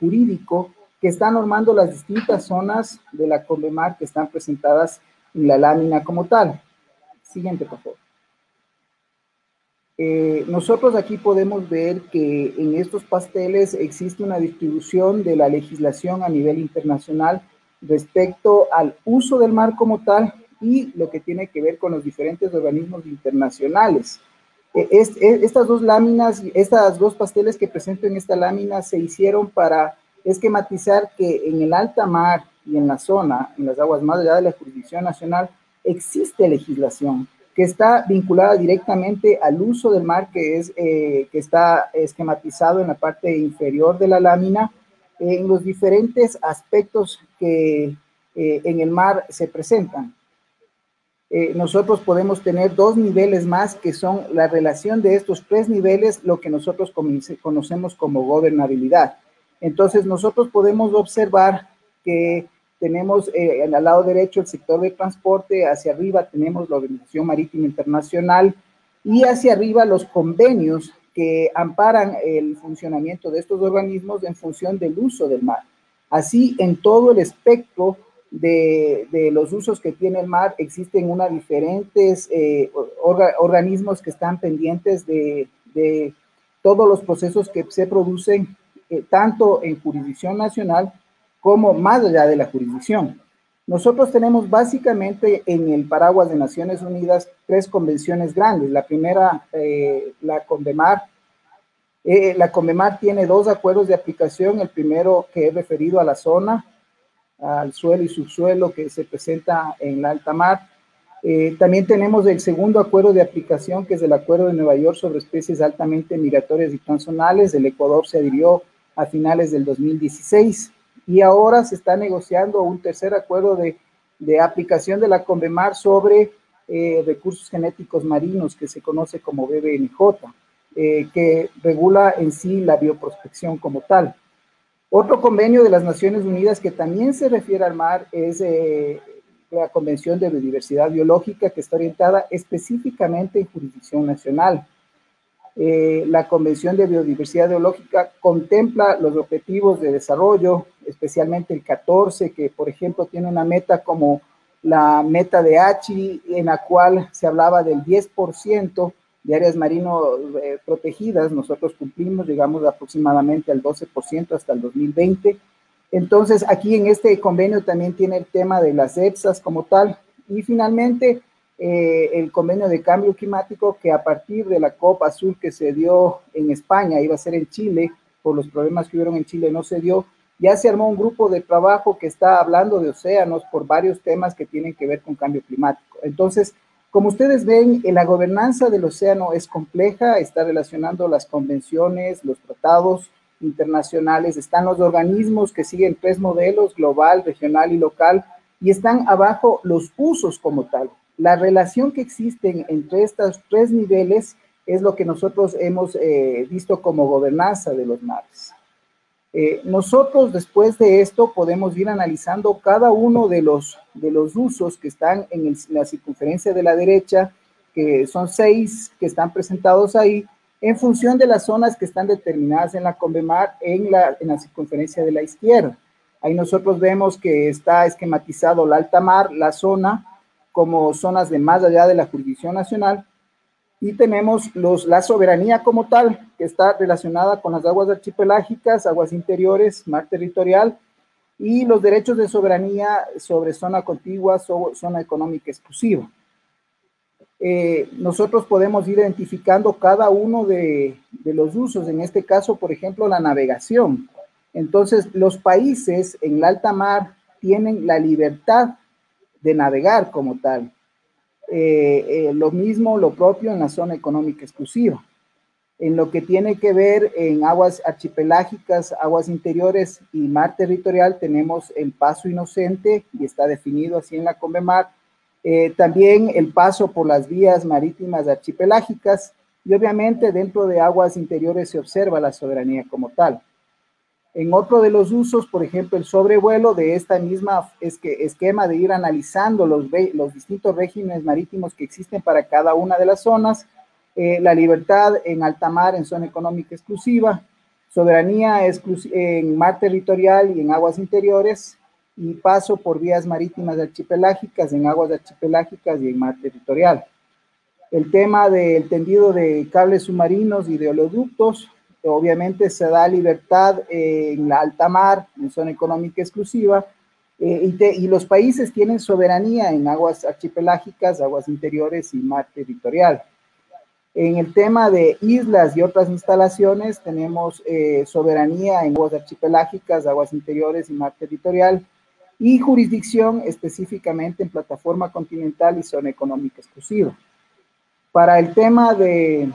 jurídico que está normando las distintas zonas de la Convemar que están presentadas en la lámina como tal. Siguiente, por favor. Eh, nosotros aquí podemos ver que en estos pasteles existe una distribución de la legislación a nivel internacional respecto al uso del mar como tal y lo que tiene que ver con los diferentes organismos internacionales. Eh, estas dos láminas, estas dos pasteles que presento en esta lámina se hicieron para esquematizar que en el alta mar y en la zona, en las aguas más allá de la jurisdicción nacional, existe legislación que está vinculada directamente al uso del mar que, es, eh, que está esquematizado en la parte inferior de la lámina, en los diferentes aspectos que eh, en el mar se presentan. eh, nosotros podemos tener dos niveles más que son la relación de estos tres niveles, lo que nosotros conocemos como gobernabilidad. Entonces, nosotros podemos observar que tenemos eh, al lado derecho el sector de transporte, hacia arriba tenemos la Organización Marítima Internacional y hacia arriba los convenios que amparan el funcionamiento de estos organismos en función del uso del mar. Así, en todo el espectro de, los usos que tiene el mar, existen una diferentes eh, organismos que están pendientes de, todos los procesos que se producen eh, tanto en jurisdicción nacional como más allá de la jurisdicción. Nosotros tenemos básicamente en el paraguas de Naciones Unidas tres convenciones grandes. La primera, eh, la CONDEMAR. Eh, la CONDEMAR tiene dos acuerdos de aplicación. El primero que es referido a la zona, al suelo y subsuelo que se presenta en la alta mar. También tenemos el segundo acuerdo de aplicación, que es el Acuerdo de Nueva York sobre especies altamente migratorias y transzonales. El Ecuador se adhirió a finales del 2016 y ahora se está negociando un tercer acuerdo de, de aplicación de la CONVEMAR sobre eh, recursos genéticos marinos que se conoce como BBNJ, eh, que regula en sí la bioprospección como tal. Otro convenio de las Naciones Unidas que también se refiere al mar es eh, la Convención de Biodiversidad Biológica, que está orientada específicamente en jurisdicción nacional. Eh, la Convención de Biodiversidad Biológica contempla los objetivos de desarrollo, especialmente el 14, que por ejemplo tiene una meta como la meta de Hachi, en la cual se hablaba del 10% de áreas marino eh, protegidas. Nosotros cumplimos, digamos, aproximadamente al 12% hasta el 2020. Entonces, aquí en este convenio también tiene el tema de las EPSAS como tal. Y finalmente, eh, el convenio de cambio climático que a partir de la Copa Azul que se dio en España, iba a ser en Chile, por los problemas que hubieron en Chile no se dio, ya se armó un grupo de trabajo que está hablando de océanos por varios temas que tienen que ver con cambio climático. Entonces, como ustedes ven, la gobernanza del océano es compleja, está relacionando las convenciones, los tratados internacionales, están los organismos que siguen tres modelos, global, regional y local, y están abajo los usos como tal. La relación que existe entre estos tres niveles es lo que nosotros hemos eh, visto como gobernanza de los mares. Eh, nosotros después de esto podemos ir analizando cada uno de los, de los usos que están en, la circunferencia de la derecha, que son seis que están presentados ahí, en función de las zonas que están determinadas en la Convemar en la, en la circunferencia de la izquierda. Ahí nosotros vemos que está esquematizado la alta mar, la zona, como zonas de más allá de la jurisdicción nacional. Y tenemos los, la soberanía como tal, que está relacionada con las aguas archipelágicas, aguas interiores, mar territorial, y los derechos de soberanía sobre zona contigua, o zona económica exclusiva. Eh, nosotros podemos ir identificando cada uno de, de, los usos, en este caso, por ejemplo, la navegación. Entonces, los países en la alta mar tienen la libertad de navegar como tal. Eh, eh, lo mismo, lo propio en la zona económica exclusiva. En lo que tiene que ver en aguas archipelágicas, aguas interiores y mar territorial, tenemos el paso inocente y está definido así en la Convemar. Eh, también el paso por las vías marítimas archipelágicas y obviamente dentro de aguas interiores se observa la soberanía como tal. En otro de los usos, por ejemplo, el sobrevuelo de esta misma es que, esquema de ir analizando los, los distintos regímenes marítimos que existen para cada una de las zonas, eh, la libertad en alta mar, en zona económica exclusiva, soberanía en mar territorial y en aguas interiores, y paso por vías marítimas archipelágicas, en aguas archipelágicas y en mar territorial. El tema del tendido de cables submarinos y de oleoductos, obviamente se da libertad en la alta mar, en zona económica exclusiva, eh, y, los países tienen soberanía en aguas archipelágicas, aguas interiores y mar territorial. En el tema de islas y otras instalaciones, tenemos eh, soberanía en aguas archipelágicas, aguas interiores y mar territorial, y jurisdicción específicamente en plataforma continental y zona económica exclusiva. Para el tema de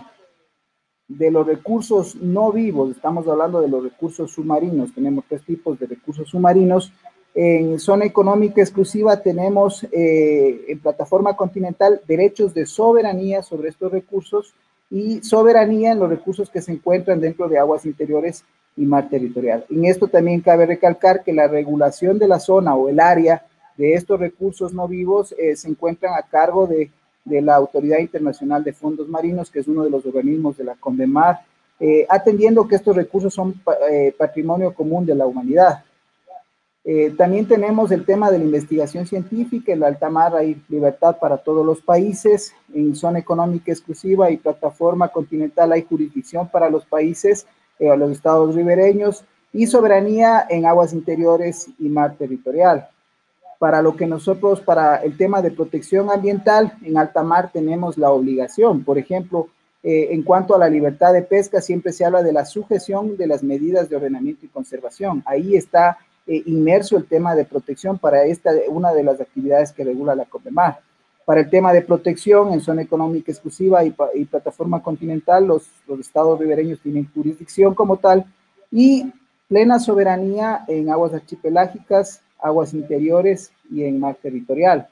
de los recursos no vivos, estamos hablando de los recursos submarinos, tenemos tres tipos de recursos submarinos, En zona económica exclusiva tenemos eh, en plataforma continental derechos de soberanía sobre estos recursos y soberanía en los recursos que se encuentran dentro de aguas interiores y mar territorial. En esto también cabe recalcar que la regulación de la zona o el área de estos recursos no vivos eh, se encuentran a cargo de, de, la Autoridad Internacional de Fondos Marinos, que es uno de los organismos de la CONDEMAR, eh, atendiendo que estos recursos son eh, patrimonio común de la humanidad. Eh, también tenemos el tema de la investigación científica. En la alta mar hay libertad para todos los países. En zona económica exclusiva y plataforma continental hay jurisdicción para los países, eh, los estados ribereños y soberanía en aguas interiores y mar territorial. Para lo que nosotros, para el tema de protección ambiental, en alta mar tenemos la obligación. Por ejemplo, eh, en cuanto a la libertad de pesca, siempre se habla de la sujeción de las medidas de ordenamiento y conservación. Ahí está eh, inmerso el tema de protección para esta, una de las actividades que regula la COPEMAR. Para el tema de protección en zona económica exclusiva y, plataforma continental, los, los estados ribereños tienen jurisdicción como tal y plena soberanía en aguas archipelágicas, aguas interiores y en mar territorial.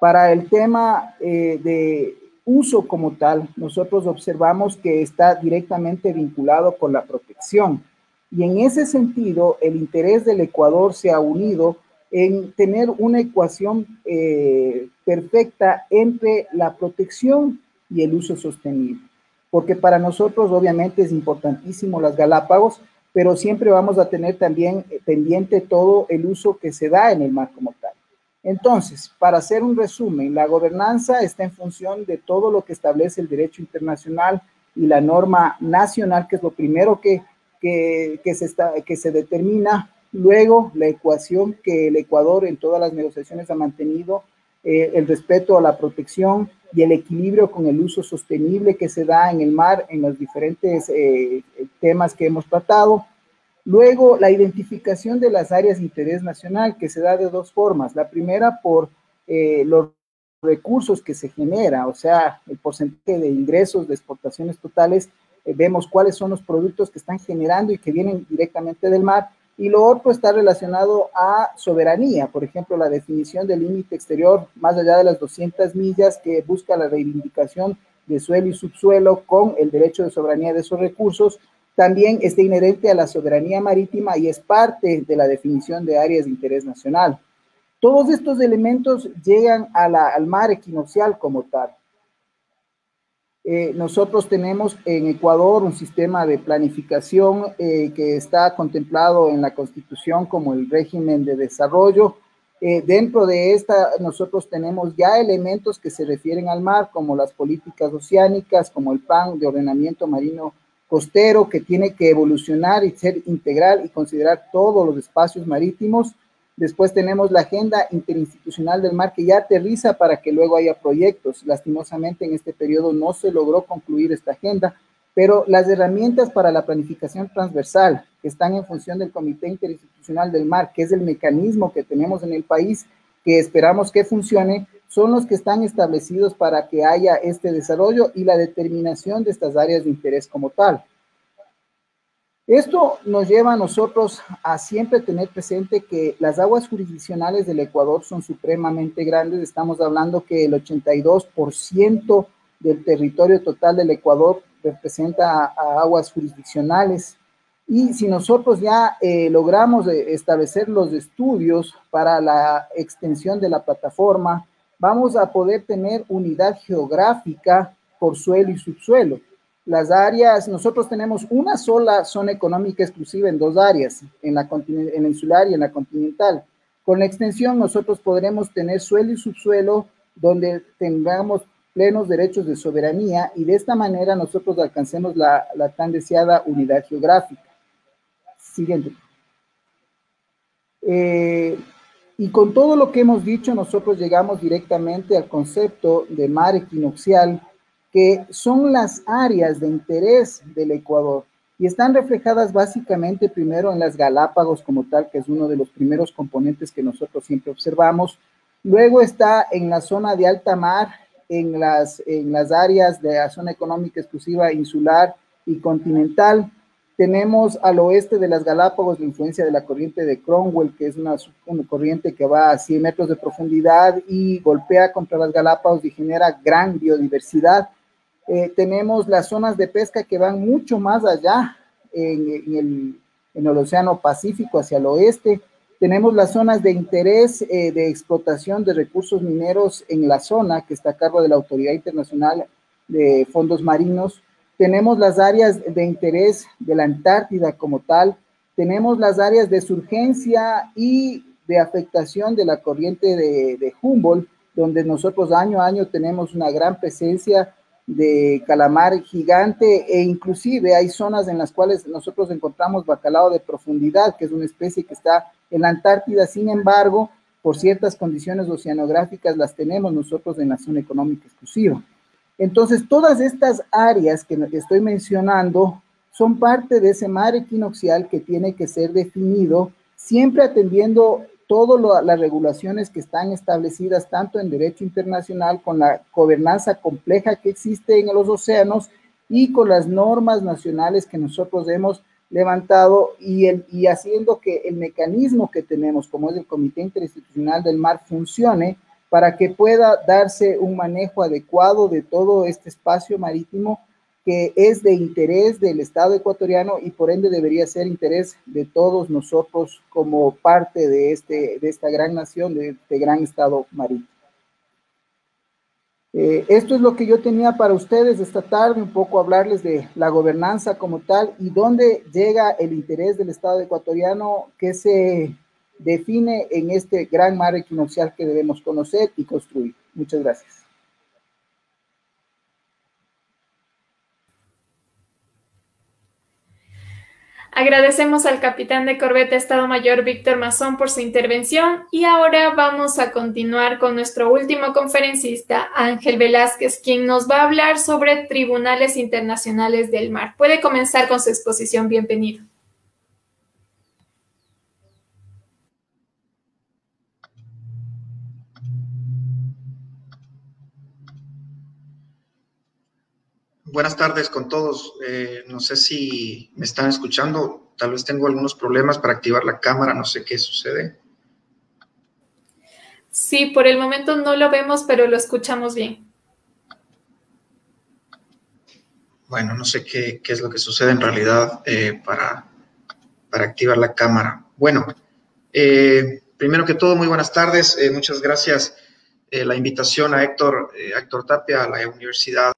Para el tema eh, de uso como tal, nosotros observamos que está directamente vinculado con la protección. Y en ese sentido, el interés del Ecuador se ha unido en tener una ecuación eh, perfecta entre la protección y el uso sostenible. Porque para nosotros obviamente es importantísimo las Galápagos, pero siempre vamos a tener también eh, pendiente todo el uso que se da en el mar como tal. Entonces, para hacer un resumen, la gobernanza está en función de todo lo que establece el derecho internacional y la norma nacional, que es lo primero que que, se, está, que se determina. Luego, la ecuación que el Ecuador en todas las negociaciones ha mantenido, eh, el respeto a la protección y el equilibrio con el uso sostenible que se da en el mar en los diferentes eh, temas que hemos tratado. Luego, la identificación de las áreas de interés nacional, que se da de dos formas. La primera, por eh, los recursos que se genera, o sea, el porcentaje de ingresos de exportaciones totales vemos cuáles son los productos que están generando y que vienen directamente del mar. Y lo otro está relacionado a soberanía, por ejemplo, la definición del límite exterior más allá de las 200 millas que busca la reivindicación de suelo y subsuelo con el derecho de soberanía de esos recursos, también está inherente a la soberanía marítima y es parte de la definición de áreas de interés nacional. Todos estos elementos llegan al mar equinoccial como tal. Eh, nosotros tenemos en Ecuador un sistema de planificación eh, que está contemplado en la Constitución como el régimen de desarrollo. Eh, dentro de esta, nosotros tenemos ya elementos que se refieren al mar, como las políticas oceánicas, como el plan de ordenamiento marino costero, que tiene que evolucionar y ser integral y considerar todos los espacios marítimos Después tenemos la agenda interinstitucional del mar que ya aterriza para que luego haya proyectos. Lastimosamente en este periodo no se logró concluir esta agenda, pero las herramientas para la planificación transversal que están en función del Comité Interinstitucional del Mar, que es el mecanismo que tenemos en el país, que esperamos que funcione, son los que están establecidos para que haya este desarrollo y la determinación de estas áreas de interés como tal. Esto nos lleva a nosotros a siempre tener presente que las aguas jurisdiccionales del Ecuador son supremamente grandes. Estamos hablando que el 82% del territorio total del Ecuador representa aguas jurisdiccionales. Y si nosotros ya eh, logramos eh, establecer los estudios para la extensión de la plataforma, vamos a poder tener unidad geográfica por suelo y subsuelo las áreas, nosotros tenemos una sola zona económica exclusiva en dos áreas, en la, en insular y en la continental. Con la extensión nosotros podremos tener suelo y subsuelo donde tengamos plenos derechos de soberanía y de esta manera nosotros alcancemos la, la tan deseada unidad geográfica. Siguiente. Eh, y con todo lo que hemos dicho, nosotros llegamos directamente al concepto de mar equinoccial, que son las áreas de interés del Ecuador y están reflejadas básicamente primero en las Galápagos como tal, que es uno de los primeros componentes que nosotros siempre observamos. Luego está en la zona de alta mar, en las, en las áreas de la zona económica exclusiva insular y continental. Tenemos al oeste de las Galápagos la influencia de la corriente de Cromwell, que es una, una, corriente que va a 100 metros de profundidad y golpea contra las Galápagos y genera gran biodiversidad. Eh, tenemos las zonas de pesca que van mucho más allá en, en, el, en, el, Océano Pacífico, hacia el oeste. Tenemos las zonas de interés eh, de explotación de recursos mineros en la zona, que está a cargo de la Autoridad Internacional de Fondos Marinos tenemos las áreas de interés de la Antártida como tal, tenemos las áreas de surgencia y de afectación de la corriente de, de, Humboldt, donde nosotros año a año tenemos una gran presencia de calamar gigante e inclusive hay zonas en las cuales nosotros encontramos bacalao de profundidad, que es una especie que está en la Antártida, sin embargo, por ciertas condiciones oceanográficas las tenemos nosotros en la zona económica exclusiva. Entonces, todas estas áreas que estoy mencionando son parte de ese mar equinoccial que tiene que ser definido, siempre atendiendo todas las regulaciones que están establecidas tanto en derecho internacional, con la gobernanza compleja que existe en los océanos y con las normas nacionales que nosotros hemos levantado y, el, y haciendo que el mecanismo que tenemos, como es el Comité Interinstitucional del Mar, funcione para que pueda darse un manejo adecuado de todo este espacio marítimo que es de interés del Estado ecuatoriano y por ende debería ser interés de todos nosotros como parte de, este, de esta gran nación, de este gran Estado marítimo. Eh, esto es lo que yo tenía para ustedes esta tarde, un poco hablarles de la gobernanza como tal y dónde llega el interés del Estado ecuatoriano que se define en este gran mar equinoccial que debemos conocer y construir. Muchas gracias. Agradecemos al capitán de corbeta Estado Mayor Víctor Mazón por su intervención y ahora vamos a continuar con nuestro último conferencista, Ángel Velázquez, quien nos va a hablar sobre tribunales internacionales del mar. Puede comenzar con su exposición. Bienvenido. Buenas tardes con todos. Eh, no sé si me están escuchando. Tal vez tengo algunos problemas para activar la cámara. No sé qué sucede. Sí, por el momento no lo vemos, pero lo escuchamos bien. Bueno, no sé qué, qué es lo que sucede en realidad eh, para, para, activar la cámara. Bueno, eh, primero que todo, muy buenas tardes. Muchas gracias la invitación a Héctor, Héctor Tapia, a la Universidad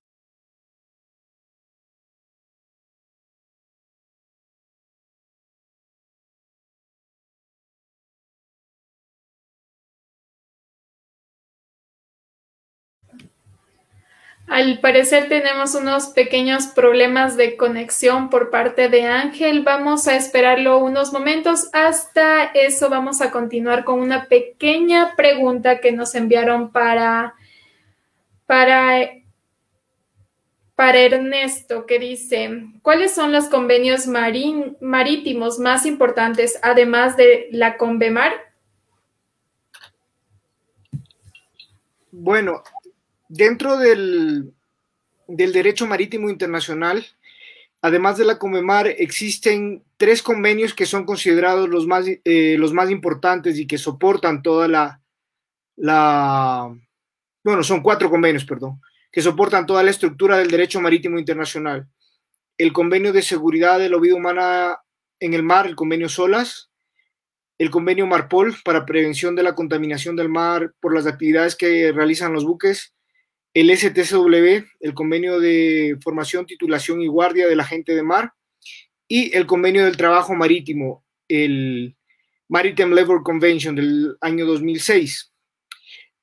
Al parecer tenemos unos pequeños problemas de conexión por parte de Ángel. Vamos a esperarlo unos momentos. Hasta eso vamos a continuar con una pequeña pregunta que nos enviaron para, para, para Ernesto, que dice, ¿cuáles son los convenios marín, marítimos más importantes además de la Convemar? Bueno, dentro del, derecho marítimo internacional, además de la COMEMAR, existen tres convenios que son considerados los más, eh, los más importantes y que soportan toda la, la, bueno, son cuatro convenios, perdón, que soportan toda la estructura del derecho marítimo internacional. El convenio de seguridad de la vida humana en el mar, el convenio SOLAS, el convenio MARPOL para prevención de la contaminación del mar por las actividades que realizan los buques, el STCW, el convenio de formación, titulación y guardia de la gente de mar, y el convenio del trabajo marítimo, el Maritime Labor Convention del año 2006.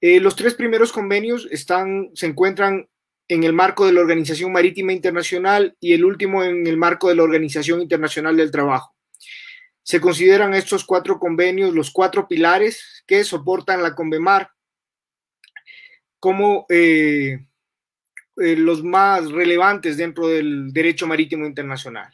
Eh, los tres primeros convenios están, se encuentran en el marco de la Organización Marítima Internacional y el último en el marco de la Organización Internacional del Trabajo. Se consideran estos cuatro convenios los cuatro pilares que soportan la Convemar como eh, eh, los más relevantes dentro del derecho marítimo internacional.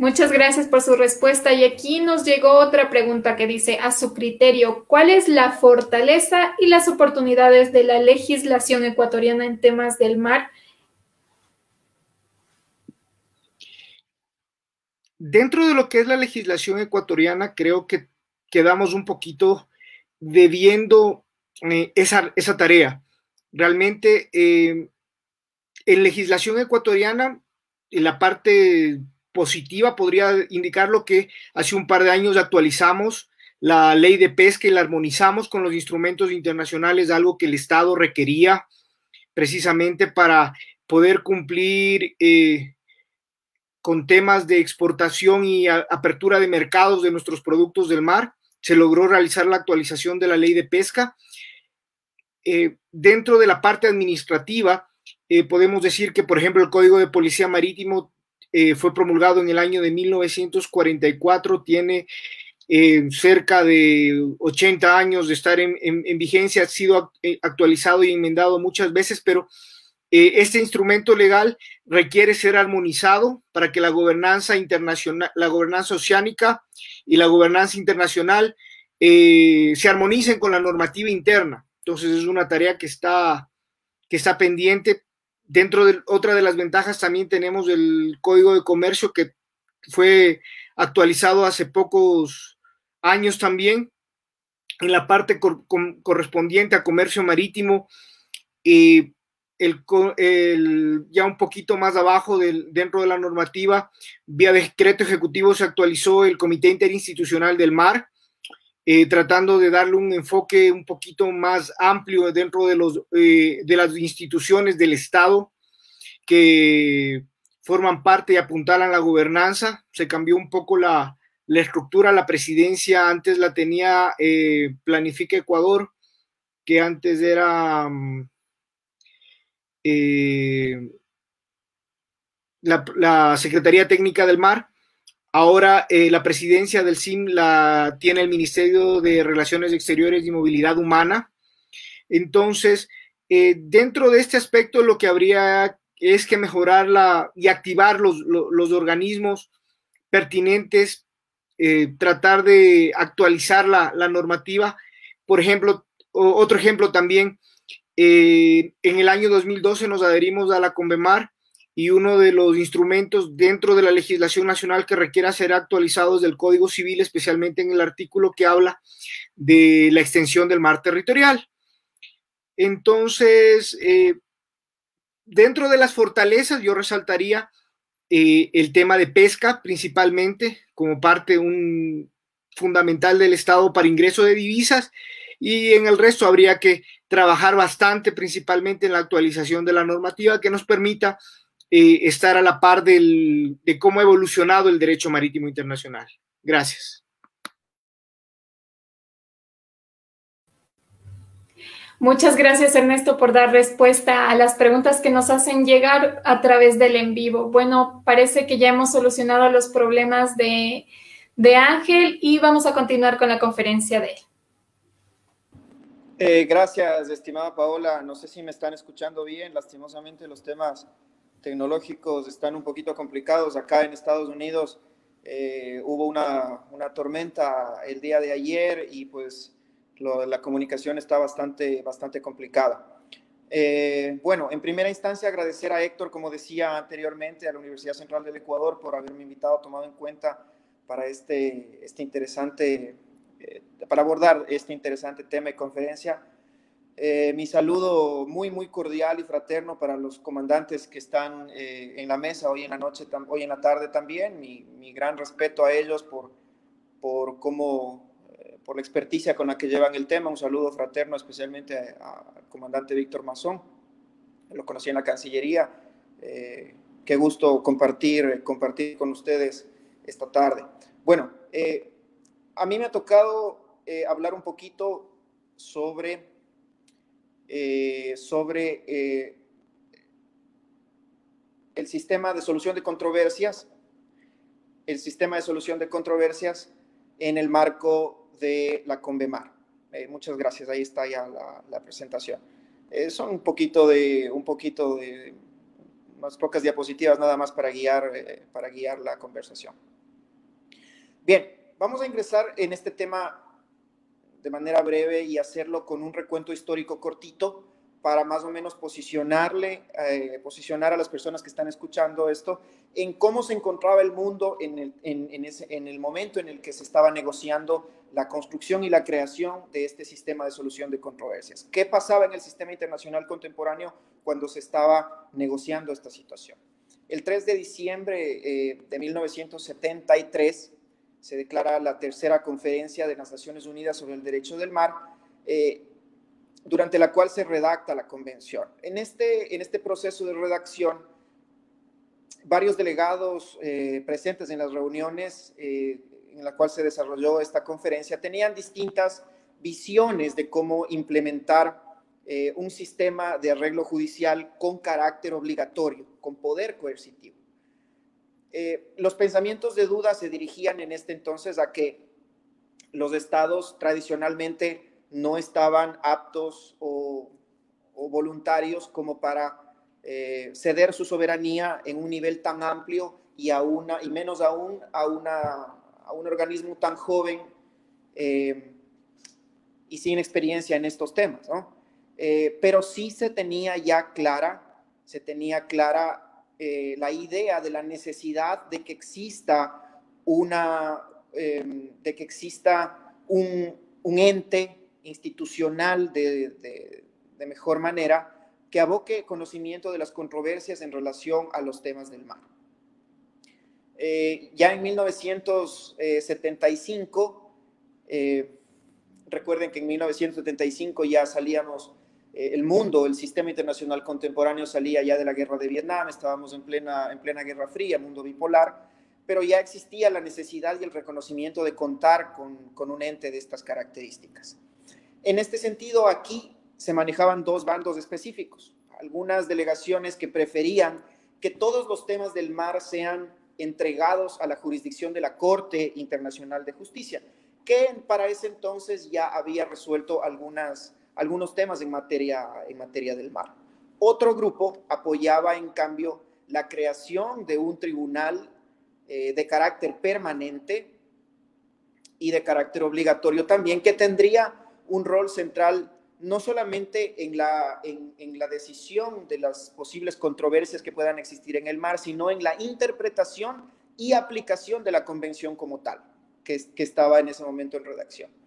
Muchas gracias por su respuesta. Y aquí nos llegó otra pregunta que dice, a su criterio, ¿cuál es la fortaleza y las oportunidades de la legislación ecuatoriana en temas del mar? Dentro de lo que es la legislación ecuatoriana, creo que quedamos un poquito debiendo eh, esa, esa, tarea. Realmente, eh, en legislación ecuatoriana, en la parte positiva podría indicar lo que hace un par de años actualizamos la ley de pesca y la armonizamos con los instrumentos internacionales, algo que el Estado requería precisamente para poder cumplir eh, con temas de exportación y apertura de mercados de nuestros productos del mar. Se logró realizar la actualización de la ley de pesca. Eh, dentro de la parte administrativa, eh, podemos decir que, por ejemplo, el Código de Policía Marítimo eh, fue promulgado en el año de 1944, tiene cerca de 80 años de estar en, vigencia, ha sido actualizado y enmendado muchas veces, pero este instrumento legal requiere ser armonizado para que la gobernanza internacional, la gobernanza oceánica y la gobernanza internacional se armonicen con la normativa interna. Entonces es una tarea que está, que está pendiente Dentro de otra de las ventajas también tenemos el Código de Comercio que fue actualizado hace pocos años también en la parte correspondiente a comercio marítimo. y el, ya un poquito más abajo dentro de la normativa, vía decreto ejecutivo se actualizó el Comité Interinstitucional del Mar, eh, tratando de darle un enfoque un poquito más amplio dentro de, los, eh, de las instituciones del Estado que forman parte y apuntalan la gobernanza. Se cambió un poco la, estructura, la presidencia antes la tenía eh, Planifica Ecuador, que antes era mm, la, la Secretaría Técnica del Mar Ahora eh, la presidencia del CIM la tiene el Ministerio de Relaciones Exteriores y Movilidad Humana. Entonces, eh, dentro de este aspecto lo que habría es que mejorarla y activar los, organismos pertinentes, eh, tratar de actualizar la, la, normativa. Por ejemplo, otro ejemplo también, en el año 2012 nos adherimos a la Convemar y uno de los instrumentos dentro de la legislación nacional que requiera ser actualizados del Código Civil, especialmente en el artículo que habla de la extensión del mar territorial. Entonces, eh, dentro de las fortalezas, yo resaltaría eh, el tema de pesca principalmente como parte un, fundamental del Estado para ingreso de divisas y en el resto habría que trabajar bastante principalmente en la actualización de la normativa que nos permita eh, estar a la par de cómo ha evolucionado el derecho marítimo internacional. Gracias. Muchas gracias Ernesto por dar respuesta a las preguntas que nos hacen llegar a través del en vivo. Bueno, parece que ya hemos solucionado los problemas de, de Ángel y vamos a continuar con la conferencia de él. Eh, gracias, estimada Paola. No sé si me están escuchando bien. Lastimosamente los temas tecnológicos están un poquito complicados. Acá en Estados Unidos eh, hubo una, una, tormenta el día de ayer y pues la comunicación está bastante, bastante complicada. Eh, bueno, en primera instancia agradecer a Héctor, como decía anteriormente, a la Universidad Central del Ecuador por haberme invitado, tomado en cuenta para este, este interesante, eh, para abordar este interesante tema y conferencia. Eh, mi saludo muy, muy cordial y fraterno para los comandantes que están eh, en la mesa hoy en la noche, hoy en la tarde también. Mi, gran respeto a ellos por, por cómo, eh, por la experticia con la que llevan el tema. Un saludo fraterno especialmente al comandante Víctor Mazón. Lo conocí en la Cancillería. qué gusto compartir, compartir con ustedes esta tarde. Bueno, a mí me ha tocado hablar un poquito sobre eh, sobre eh, el sistema de solución de controversias, el sistema de solución de controversias en el marco de la Convemar. Eh, muchas gracias, ahí está ya la, presentación. son un poquito de, un poquito de, unas pocas diapositivas nada más para guiar, para guiar la conversación. Bien, vamos a ingresar en este tema de manera breve y hacerlo con un recuento histórico cortito para más o menos posicionarle, eh, posicionar a las personas que están escuchando esto en cómo se encontraba el mundo en el, momento en el que se estaba negociando la construcción y la creación de este sistema de solución de controversias. ¿Qué pasaba en el sistema internacional contemporáneo cuando se estaba negociando esta situación? El 3 de diciembre eh, de 1973 se declara la tercera conferencia de las Naciones Unidas sobre el Derecho del Mar, eh, durante la cual se redacta la convención. En este, en este proceso de redacción, varios delegados eh, presentes en las reuniones eh, en la cual se desarrolló esta conferencia tenían distintas visiones de cómo implementar un sistema de arreglo judicial con carácter obligatorio, con poder coercitivo. Eh, los pensamientos de duda se dirigían en este entonces a que los estados tradicionalmente no estaban aptos o, voluntarios como para eh, ceder su soberanía en un nivel tan amplio y, a una, y menos aún a, a un organismo tan joven eh, y sin experiencia en estos temas. pero sí se tenía ya clara, se tenía clara eh, la idea de la necesidad de que exista una, em, de que exista un, ente institucional de, mejor manera que aboque conocimiento de las controversias en relación a los temas del mar. Eh, ya en 1975, eh, recuerden que en 1975 ya salíamos el mundo, el sistema internacional contemporáneo salía ya de la guerra de Vietnam, estábamos en plena, en plena guerra fría, mundo bipolar, pero ya existía la necesidad y el reconocimiento de contar con, un ente de estas características. En este sentido, aquí se manejaban dos bandos específicos, algunas delegaciones que preferían que todos los temas del mar sean entregados a la jurisdicción de la Corte Internacional de Justicia, que para ese entonces ya había resuelto algunas algunos temas en materia, en materia del mar. Otro grupo apoyaba, en cambio, la creación de un tribunal eh, de carácter permanente y de carácter obligatorio también, que tendría un rol central no solamente en la, en, la decisión de las posibles controversias que puedan existir en el mar, sino en la interpretación y aplicación de la convención como tal, que, que estaba en ese momento en redacción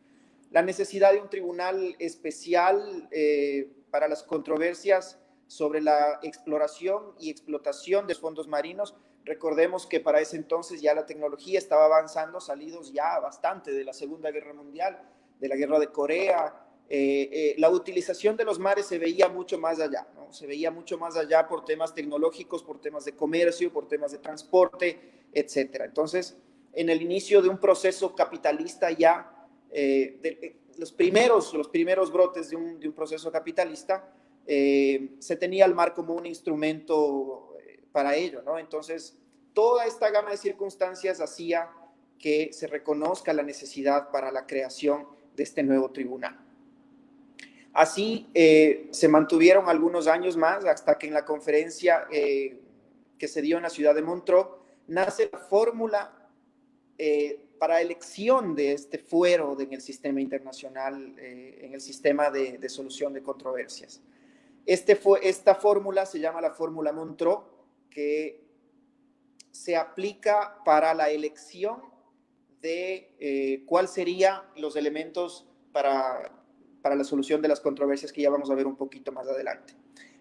la necesidad de un tribunal especial eh, para las controversias sobre la exploración y explotación de fondos marinos. Recordemos que para ese entonces ya la tecnología estaba avanzando, salidos ya bastante de la Segunda Guerra Mundial, de la Guerra de Corea. Eh, eh, la utilización de los mares se veía mucho más allá, ¿no? se veía mucho más allá por temas tecnológicos, por temas de comercio, por temas de transporte, etc. Entonces, en el inicio de un proceso capitalista ya eh, eh, los, primeros, los primeros brotes de un, de un proceso capitalista, eh, se tenía el mar como un instrumento para ello, ¿no? Entonces, toda esta gama de circunstancias hacía que se reconozca la necesidad para la creación de este nuevo tribunal. Así se mantuvieron algunos años más hasta que en la conferencia que se dio en la ciudad de Montreux nace la fórmula para elección de este fuero en el sistema internacional, eh, en el sistema de, solución de controversias. Este fue, esta fórmula se llama la fórmula Montreux, que se aplica para la elección de eh, cuáles serían los elementos para, para la solución de las controversias que ya vamos a ver un poquito más adelante.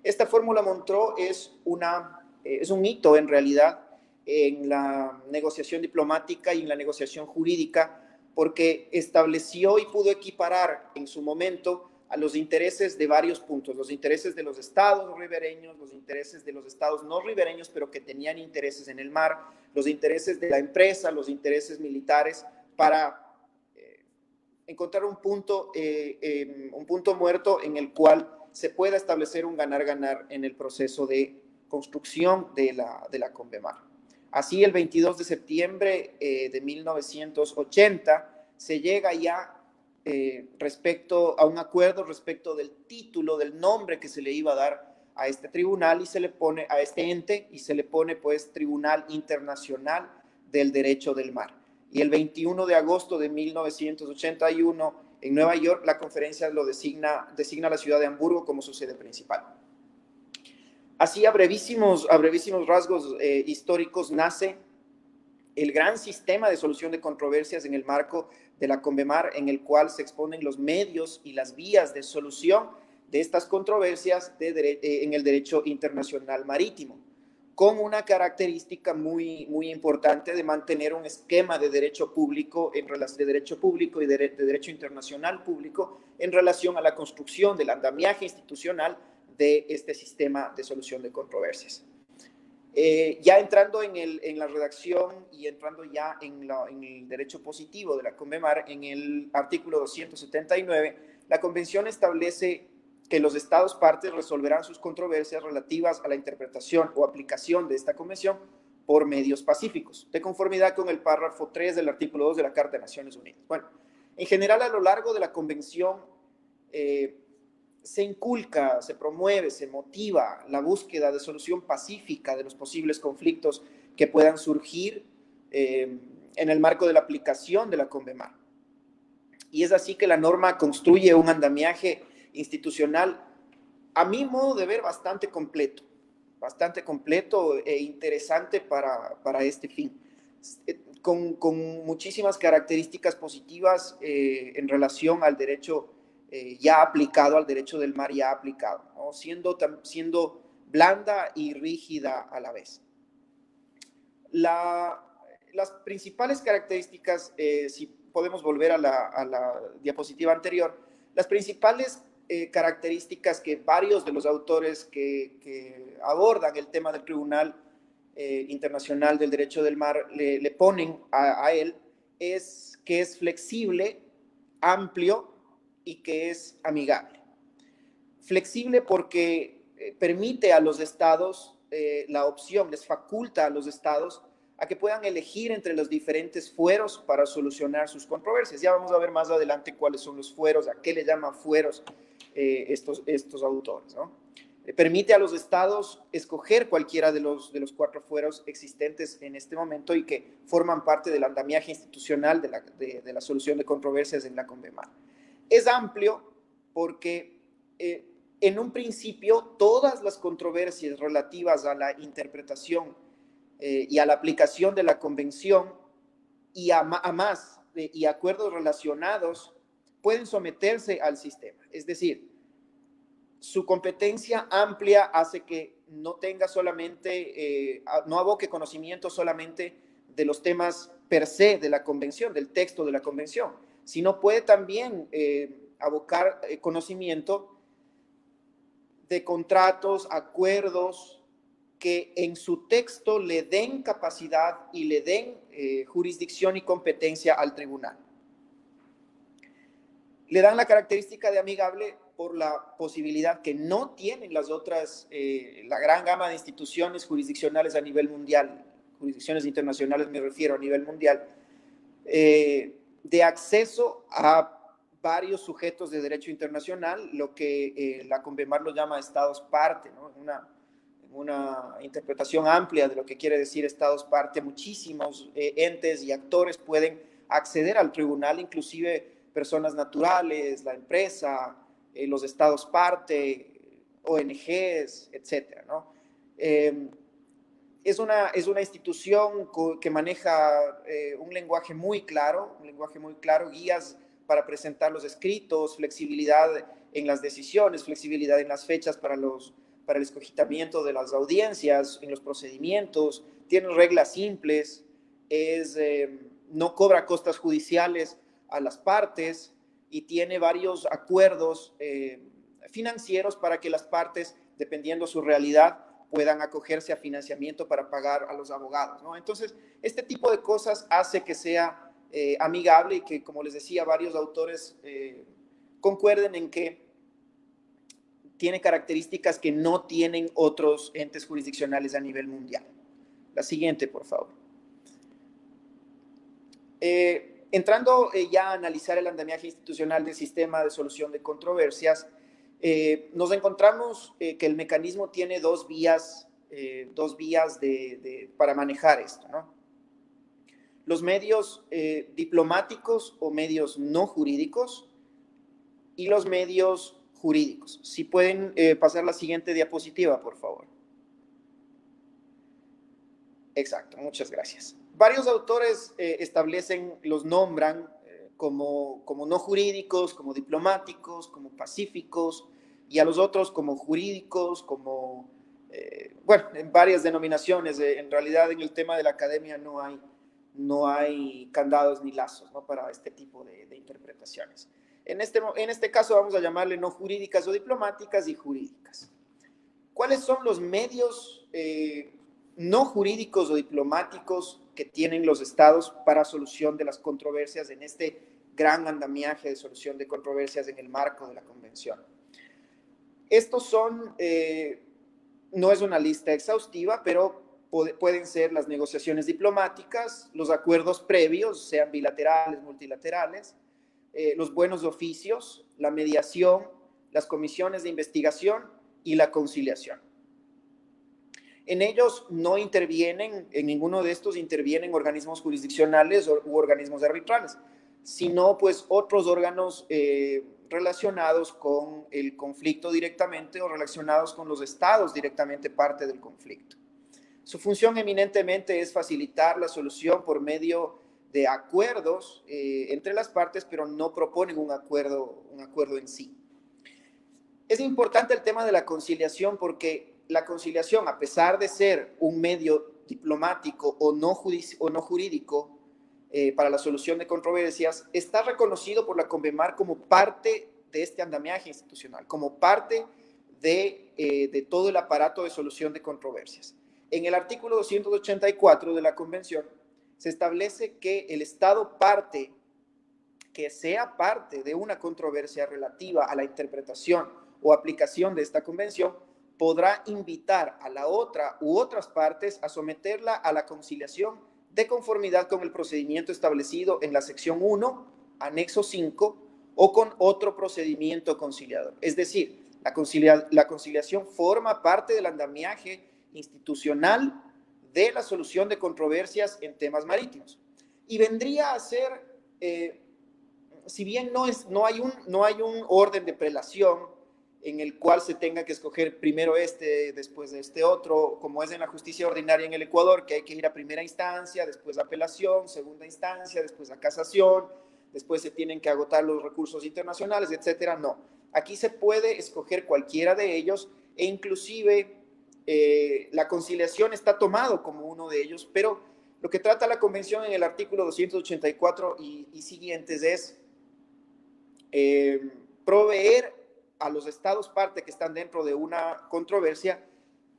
Esta fórmula Montreux es, una, eh, es un hito en realidad en la negociación diplomática y en la negociación jurídica, porque estableció y pudo equiparar en su momento a los intereses de varios puntos, los intereses de los estados ribereños, los intereses de los estados no ribereños, pero que tenían intereses en el mar, los intereses de la empresa, los intereses militares, para eh, encontrar un punto, eh, em, un punto muerto en el cual se pueda establecer un ganar-ganar en el proceso de construcción de la, de la Convemar. Así, el 22 de septiembre eh, de 1980 se llega ya eh, respecto a un acuerdo respecto del título, del nombre que se le iba a dar a este tribunal y se le pone a este ente y se le pone pues Tribunal Internacional del Derecho del Mar. y el 21 de agosto de 1981 en Nueva York la conferencia lo designa, designa la ciudad de Hamburgo como su sede principal. Así, a brevísimos, rasgos eh, históricos, nace el gran sistema de solución de controversias en el marco de la Convemar, en el cual se exponen los medios y las vías de solución de estas controversias eh, en el derecho internacional marítimo con una característica muy, muy importante de mantener un esquema de derecho público, en, de derecho público y de, derecho internacional público en relación a la construcción del andamiaje institucional de este sistema de solución de controversias. Eh, ya entrando en, el, en, la redacción y entrando ya en, el derecho positivo de la CONVEMAR, en el artículo 279, la Convención establece que los estados partes resolverán sus controversias relativas a la interpretación o aplicación de esta convención por medios pacíficos, de conformidad con el párrafo 3 del artículo 2 de la Carta de Naciones Unidas. Bueno, en general a lo largo de la convención eh, se inculca, se promueve, se motiva la búsqueda de solución pacífica de los posibles conflictos que puedan surgir eh, en el marco de la aplicación de la CONVEMAR. Y es así que la norma construye un andamiaje institucional, a mi modo de ver, bastante completo, bastante completo e interesante para, para este fin, eh, con, con, muchísimas características positivas eh, en relación al derecho eh, ya aplicado, al derecho del mar ya aplicado, siendo, siendo blanda y rígida a la vez. La, las principales características, si podemos volver a la, a la diapositiva anterior, las principales eh, características que varios de los autores que, abordan el tema del Tribunal eh, Internacional del Derecho del Mar le, ponen a, él es que es flexible, amplio y que es amigable. Flexible porque eh, permite a los estados la opción, les faculta a los estados a que puedan elegir entre los diferentes fueros para solucionar sus controversias. Ya vamos a ver más adelante cuáles son los fueros, a qué le llaman fueros eh, estos, estos autores. ¿no? Eh, permite a los estados escoger cualquiera de los, de los cuatro fueros existentes en este momento y que forman parte del andamiaje institucional de la, de, la solución de controversias en la CONVEMAR. Es amplio porque eh, en un principio todas las controversias relativas a la interpretación y a la aplicación de la convención y a, más y acuerdos relacionados pueden someterse al sistema. Es decir, su competencia amplia hace que no tenga solamente, eh, no aboque conocimiento solamente de los temas per se de la convención, del texto de la convención, sino puede también eh, abocar eh, conocimiento de contratos, acuerdos que en su texto le den capacidad y le den jurisdicción y competencia al tribunal. Le dan la característica de amigable por la posibilidad que no tienen las otras, eh, la gran gama de instituciones jurisdiccionales a nivel mundial, jurisdicciones internacionales me refiero a nivel mundial, eh, de acceso a varios sujetos de derecho internacional, lo que eh, la Convemar lo llama estados parte, ¿no? una, una interpretación amplia de lo que quiere decir estados parte, muchísimos entes y actores pueden acceder al tribunal, inclusive personas naturales, la empresa, eh, los estados parte, ONGs, etcétera, ¿no? Es, una, es una institución que maneja eh, un lenguaje muy claro, lenguaje muy claro, guías para presentar los escritos, flexibilidad en las decisiones, flexibilidad en las fechas para, los, para el escogitamiento de las audiencias, en los procedimientos, tiene reglas simples, es, em, no cobra costas judiciales a las partes y tiene varios acuerdos eh, financieros para que las partes, dependiendo su realidad, puedan acogerse a financiamiento para pagar a los abogados. ¿no? Entonces, este tipo de cosas hace que sea eh, amigable y que, como les decía, varios autores eh, concuerden en que tiene características que no tienen otros entes jurisdiccionales a nivel mundial. La siguiente, por favor. Eh, Entrando ya a analizar el andamiaje institucional del sistema de solución de controversias, eh, nos encontramos eh, que el mecanismo tiene dos vías, dos vías para manejar esto. los medios eh, diplomáticos o medios no jurídicos y los medios jurídicos. Si pueden eh, pasar la siguiente diapositiva, por favor. Exacto, muchas gracias. Varios autores eh, establecen, los nombran como, como no jurídicos, como diplomáticos, como pacíficos, y a los otros como jurídicos, como, bueno, en varias denominaciones. en realidad en el tema de la academia no hay no hay candados ni lazos para este tipo de, interpretaciones. En este, en este caso vamos a llamarle no jurídicas o diplomáticas y jurídicas. ¿Cuáles son los medios eh, no jurídicos o diplomáticos que tienen los estados para solución de las controversias en este gran andamiaje de solución de controversias en el marco de la convención? Estos son, eh, no es una lista exhaustiva, pero pueden ser las negociaciones diplomáticas, los acuerdos previos, sean bilaterales, multilaterales, eh, los buenos oficios, la mediación, las comisiones de investigación y la conciliación. En ellos no intervienen, en ninguno de estos intervienen organismos jurisdiccionales u organismos arbitrales, sino pues otros órganos eh, relacionados con el conflicto directamente o relacionados con los estados directamente parte del conflicto. Su función eminentemente es facilitar la solución por medio de acuerdos eh, entre las partes, pero no proponen un acuerdo, un acuerdo en sí. Es importante el tema de la conciliación porque la conciliación, a pesar de ser un medio diplomático o no, o no jurídico eh, para la solución de controversias, está reconocido por la CONVEMAR como parte de este andamiaje institucional, como parte de, eh, de todo el aparato de solución de controversias. En el artículo 284 de la Convención se establece que el Estado parte, que sea parte de una controversia relativa a la interpretación o aplicación de esta convención, podrá invitar a la otra u otras partes a someterla a la conciliación de conformidad con el procedimiento establecido en la sección 1, anexo 5, o con otro procedimiento conciliador. Es decir, la, la conciliación forma parte del andamiaje institucional de la solución de controversias en temas marítimos. Y vendría a ser, eh, si bien no, es, no, hay un, no hay un orden de prelación en el cual se tenga que escoger primero este, después de este otro, como es en la justicia ordinaria en el Ecuador, que hay que ir a primera instancia, después a apelación, segunda instancia, después a casación, después se tienen que agotar los recursos internacionales, etcétera. No, aquí se puede escoger cualquiera de ellos e inclusive eh, la conciliación está tomado como uno de ellos, pero lo que trata la convención en el artículo 284 y, siguientes es eh, proveer a los estados parte que están dentro de una controversia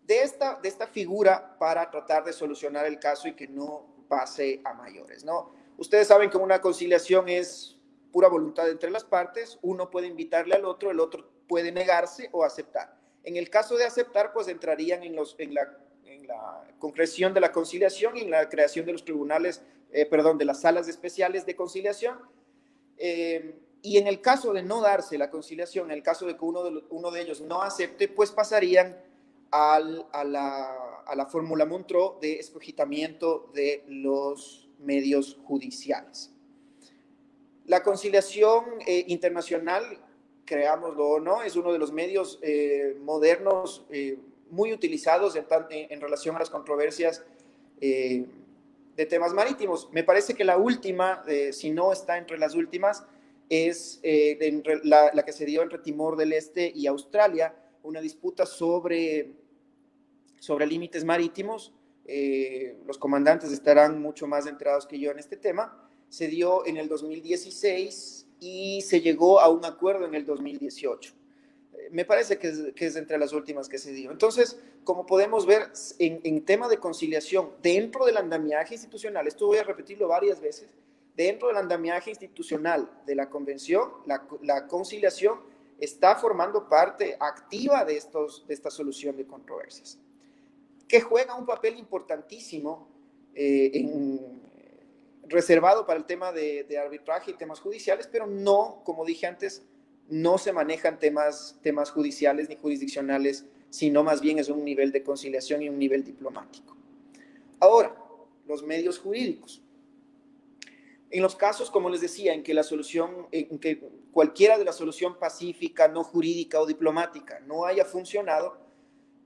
de esta, de esta figura para tratar de solucionar el caso y que no pase a mayores, ¿no? Ustedes saben que una conciliación es pura voluntad entre las partes, uno puede invitarle al otro, el otro puede negarse o aceptar. En el caso de aceptar, pues entrarían en, los, en, la, concreción de la conciliación y en la creación de los tribunales, eh, perdón, de las salas especiales de conciliación. Eh, y en el caso de no darse la conciliación, en el caso de que uno de, uno de ellos no acepte, pues pasarían al, a, la, a la fórmula Montreux de escogitamiento de los medios judiciales. La conciliación eh, internacional creámoslo o no, es uno de los medios eh, modernos eh, muy utilizados en, relación a las controversias eh, de temas marítimos. Me parece que la última, si no está entre las últimas, es la, la, que se dio entre Timor del Este y Australia, una disputa sobre, sobre límites marítimos. los comandantes estarán mucho más enterados que yo en este tema. Se dio en el 2016 y se llegó a un acuerdo en el 2018. Eh, me parece que es, entre las últimas que se dio. Entonces, como podemos ver, en, tema de conciliación, dentro del andamiaje institucional, esto voy a repetirlo varias veces, dentro del andamiaje institucional de la convención, la, conciliación está formando parte activa de, estos, de esta solución de controversias, que juega un papel importantísimo eh, en, reservado para el tema de, arbitraje y temas judiciales, pero no, como dije antes, no se manejan temas, temas judiciales ni jurisdiccionales, sino más bien es un nivel de conciliación y un nivel diplomático. Ahora, los medios jurídicos. En los casos, como les decía, en que la solución, en que cualquiera de la solución pacífica, no jurídica o diplomática no haya funcionado,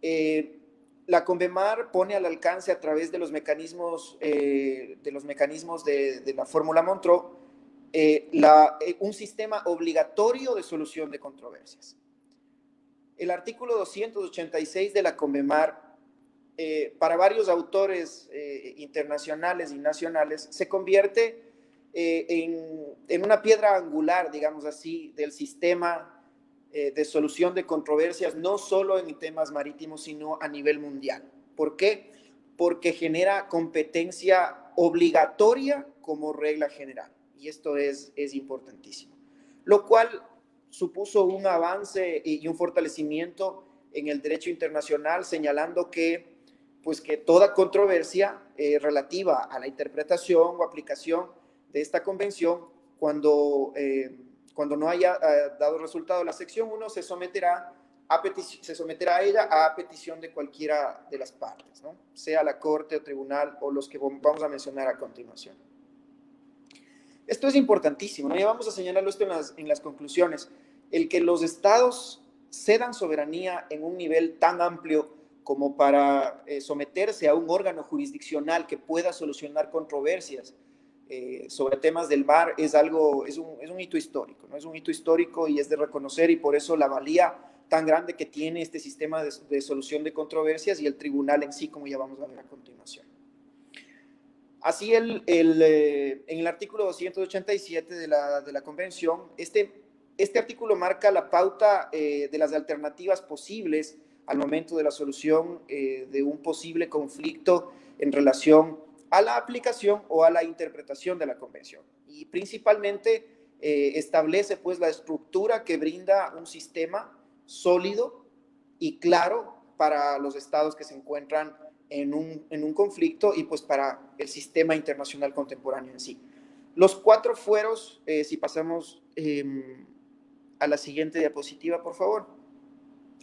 eh, la Convemar pone al alcance a través de los mecanismos, eh, de, los mecanismos de, la fórmula Montreux eh, un sistema obligatorio de solución de controversias. El artículo 286 de la Convemar, para varios autores internacionales y nacionales, se convierte eh, en, una piedra angular, digamos así, del sistema eh, de solución de controversias, no solo en temas marítimos, sino a nivel mundial. ¿Por qué? Porque genera competencia obligatoria como regla general. Y esto es, es importantísimo. Lo cual supuso un avance y un fortalecimiento en el derecho internacional, señalando que, pues, que toda controversia eh, relativa a la interpretación o aplicación de esta convención, cuando, eh, cuando no haya eh, dado resultado la sección 1, se someterá a, se someterá a ella a petición de cualquiera de las partes, ¿no? sea la corte o tribunal o los que vamos a mencionar a continuación. Esto es importantísimo, ¿no? ya vamos a señalarlo esto en las, en las conclusiones, el que los estados cedan soberanía en un nivel tan amplio como para eh, someterse a un órgano jurisdiccional que pueda solucionar controversias eh, sobre temas del mar es algo, es un, es un hito histórico, ¿no? Es un hito histórico y es de reconocer y por eso la valía tan grande que tiene este sistema de, solución de controversias y el tribunal en sí, como ya vamos a ver a continuación. Así, el, el, eh, en el artículo 287 de la, de la convención, este, este artículo marca la pauta eh, de las alternativas posibles al momento de la solución de un posible conflicto en relación a la aplicación o a la interpretación de la convención. Y principalmente eh, establece pues la estructura que brinda un sistema sólido y claro para los estados que se encuentran en un, en un conflicto y pues para el sistema internacional contemporáneo en sí. Los cuatro fueros, eh, si pasamos em, a la siguiente diapositiva, por favor.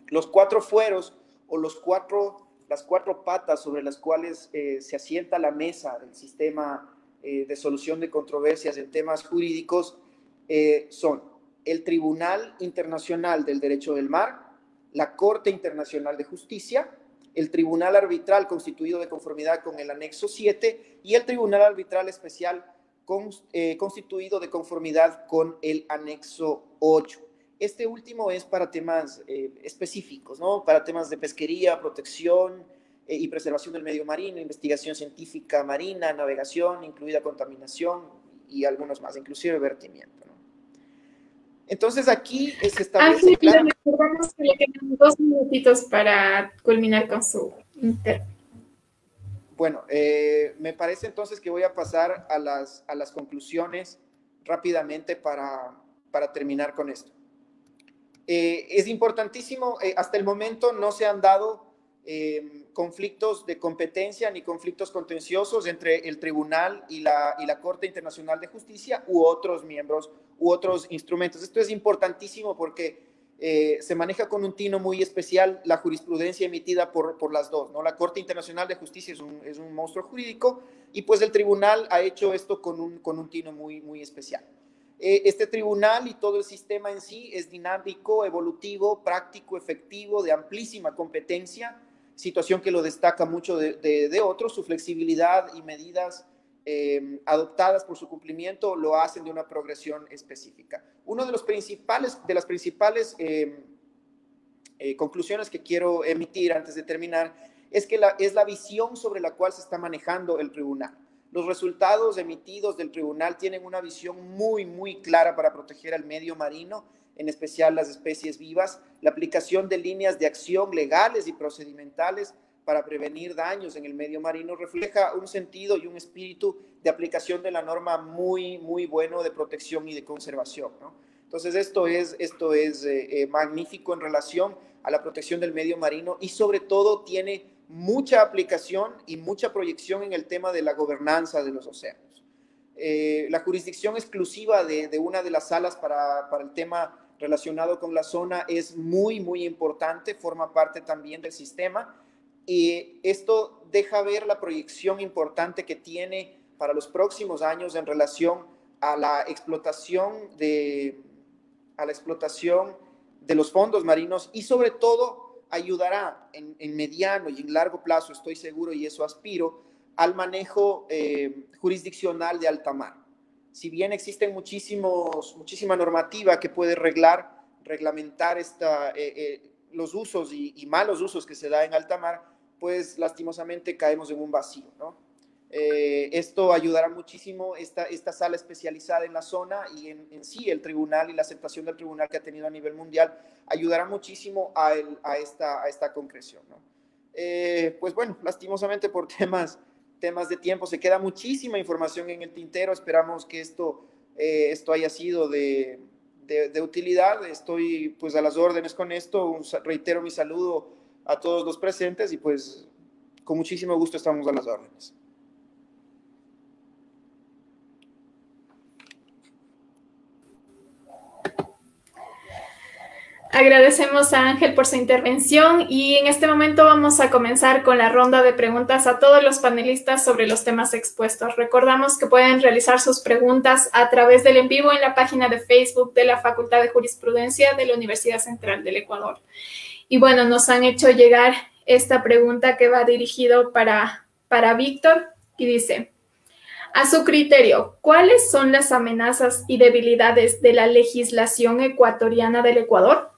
Los cuatro fueros o los cuatro las cuatro patas sobre las cuales eh, se asienta la mesa del sistema eh, de solución de controversias en temas jurídicos eh, son el Tribunal Internacional del Derecho del Mar, la Corte Internacional de Justicia, el Tribunal Arbitral constituido de conformidad con el anexo 7 y el Tribunal Arbitral Especial constituido de conformidad con el anexo 8. Este último es para temas eh, específicos, ¿no? Para temas de pesquería, protección eh, y preservación del medio marino, investigación científica marina, navegación, incluida contaminación y algunos más, inclusive vertimiento, ¿no? Entonces aquí se establece... Ah, claro, recordamos que le quedan dos minutitos para culminar con su inter. Bueno, eh, me parece entonces que voy a pasar a las, a las conclusiones rápidamente para, para terminar con esto. Eh, es importantísimo, eh, hasta el momento no se han dado eh, conflictos de competencia ni conflictos contenciosos entre el tribunal y la, y la Corte Internacional de Justicia u otros miembros u otros instrumentos. Esto es importantísimo porque se maneja con un tino muy especial la jurisprudencia emitida por, por las dos. ¿no? La Corte Internacional de Justicia es un, es un monstruo jurídico y pues el tribunal ha hecho esto con un, con un tino muy, muy especial. Eh, este tribunal y todo el sistema en sí es dinámico, evolutivo, práctico, efectivo, de amplísima competencia, situación que lo destaca mucho de, otros, su flexibilidad y medidas eh, adoptadas por su cumplimiento lo hacen de una progresión específica. Una de, los principales, de las principales eh, conclusiones que quiero emitir antes de terminar es que es la visión sobre la cual se está manejando el tribunal. Los resultados emitidos del tribunal tienen una visión muy, muy clara para proteger al medio marino, en especial las especies vivas, la aplicación de líneas de acción legales y procedimentales para prevenir daños en el medio marino refleja un sentido y un espíritu de aplicación de la norma muy, muy bueno de protección y de conservación. Entonces, esto es, esto es eh, eh, magnífico en relación a la protección del medio marino y sobre todo tiene mucha aplicación y mucha proyección en el tema de la gobernanza de los océanos. Eh, la jurisdicción exclusiva de, una de las salas para, el tema relacionado con la zona es muy, muy importante, forma parte también del sistema y esto deja ver la proyección importante que tiene para los próximos años en relación a la explotación de, a la explotación de los fondos marinos y sobre todo ayudará en, mediano y en largo plazo, estoy seguro y eso aspiro, al manejo eh, jurisdiccional de alta mar. Si bien existen muchísimos, muchísima normativa que puede reglar, reglamentar esta, eh, eh, los usos y, y, malos usos que se da en alta mar, pues lastimosamente caemos en un vacío, ¿no? Eh, esto ayudará muchísimo esta, esta sala especializada en la zona y en, sí el tribunal y la aceptación del tribunal que ha tenido a nivel mundial ayudará muchísimo a, a, esta, a esta concreción. Eh, pues bueno, lastimosamente por temas, temas de tiempo se queda muchísima información en el tintero. Esperamos que esto, eh, esto haya sido de, de, de, utilidad. Estoy pues a las órdenes con esto. reitero mi saludo a todos los presentes y pues con muchísimo gusto estamos a las órdenes. Agradecemos a Ángel por su intervención y en este momento vamos a comenzar con la ronda de preguntas a todos los panelistas sobre los temas expuestos. Recordamos que pueden realizar sus preguntas a través del en vivo en la página de Facebook de la Facultad de Jurisprudencia de la Universidad Central del Ecuador. Y bueno, nos han hecho llegar esta pregunta que va dirigido para, para Víctor y dice, a su criterio, ¿cuáles son las amenazas y debilidades de la legislación ecuatoriana del Ecuador?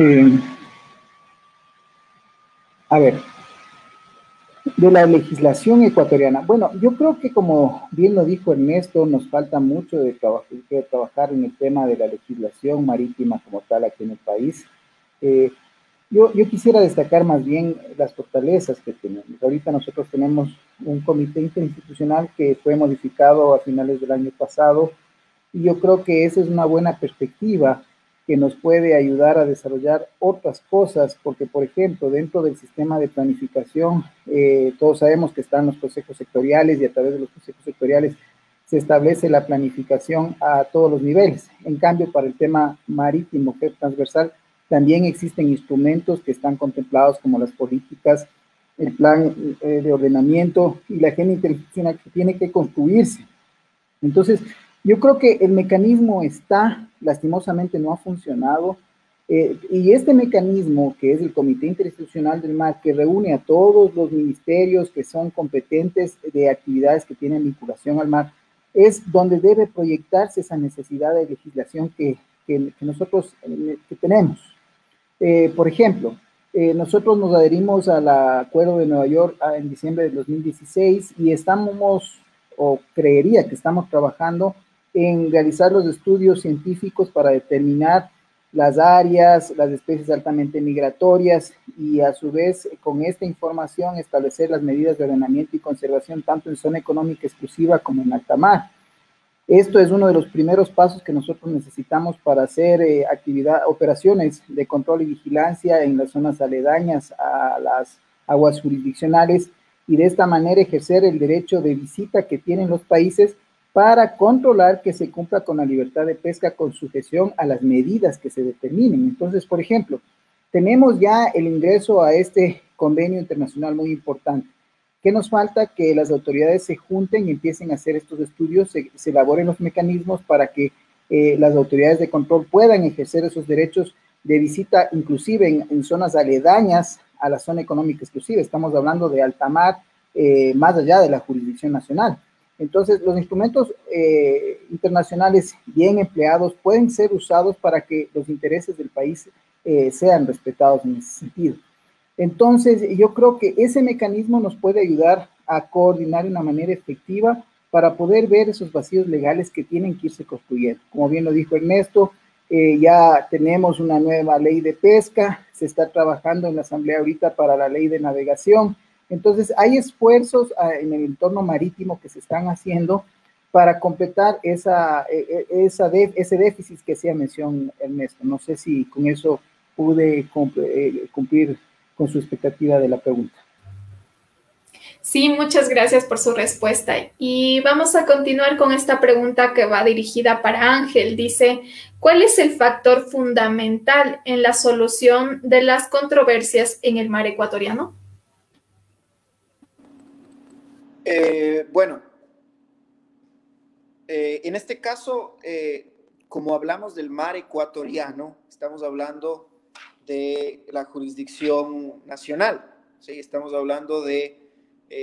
Eh, a ver, de la legislación ecuatoriana. Bueno, yo creo que como bien lo dijo Ernesto, nos falta mucho de, trabajar en el tema de la legislación marítima como tal aquí en el país. Eh, yo, yo, quisiera destacar más bien las fortalezas que tenemos. Ahorita nosotros tenemos un comité interinstitucional que fue modificado a finales del año pasado y yo creo que esa es una buena perspectiva que nos puede ayudar a desarrollar otras cosas, porque por ejemplo, dentro del sistema de planificación, eh, todos sabemos que están los consejos sectoriales y a través de los consejos sectoriales se establece la planificación a todos los niveles. En cambio, para el tema marítimo, que es transversal, también existen instrumentos que están contemplados como las políticas, el plan eh, de ordenamiento y la agenda interinstitucional que tiene que construirse. Entonces, yo creo que el mecanismo está, lastimosamente no ha funcionado, eh, y este mecanismo, que es el Comité Interinstitucional del Mar, que reúne a todos los ministerios que son competentes de actividades que tienen vinculación al mar, es donde debe proyectarse esa necesidad de legislación que, que, nosotros eh, que tenemos. Eh, por ejemplo, nosotros nos adherimos al Acuerdo de Nueva York ah, en diciembre de 2016 y estamos, o creería que estamos trabajando en realizar los estudios científicos para determinar las áreas, las especies altamente migratorias y a su vez con esta información establecer las medidas de ordenamiento y conservación tanto en zona económica exclusiva como en alta mar. Esto es uno de los primeros pasos que nosotros necesitamos para hacer eh, actividad, operaciones de control y vigilancia en las zonas aledañas a las aguas jurisdiccionales y de esta manera ejercer el derecho de visita que tienen los países para controlar que se cumpla con la libertad de pesca con sujeción a las medidas que se determinen. Entonces, por ejemplo, tenemos ya el ingreso a este convenio internacional muy importante. ¿Qué nos falta? Que las autoridades se junten y empiecen a hacer estos estudios, se, elaboren los mecanismos para que eh, las autoridades de control puedan ejercer esos derechos de visita, inclusive en, zonas aledañas a la zona económica exclusiva. Estamos hablando de alta mar, eh, más allá de la jurisdicción nacional. Entonces, los instrumentos eh, internacionales bien empleados pueden ser usados para que los intereses del país eh, sean respetados en ese sentido. Entonces, yo creo que ese mecanismo nos puede ayudar a coordinar de una manera efectiva para poder ver esos vacíos legales que tienen que irse construyendo. Como bien lo dijo Ernesto, eh, ya tenemos una nueva ley de pesca, se está trabajando en la Asamblea ahorita para la ley de navegación, entonces, hay esfuerzos ah, en el entorno marítimo que se están haciendo para completar e, e, ese déficit que hacía mención Ernesto. No sé si con eso pude eh, cumplir con su expectativa de la pregunta. Sí, muchas gracias por su respuesta. Y vamos a continuar con esta pregunta que va dirigida para Ángel. Dice, ¿cuál es el factor fundamental en la solución de las controversias en el mar ecuatoriano? Eh, bueno, eh, en este caso, eh, como hablamos del mar ecuatoriano, estamos hablando de la jurisdicción nacional, ¿sí? estamos hablando de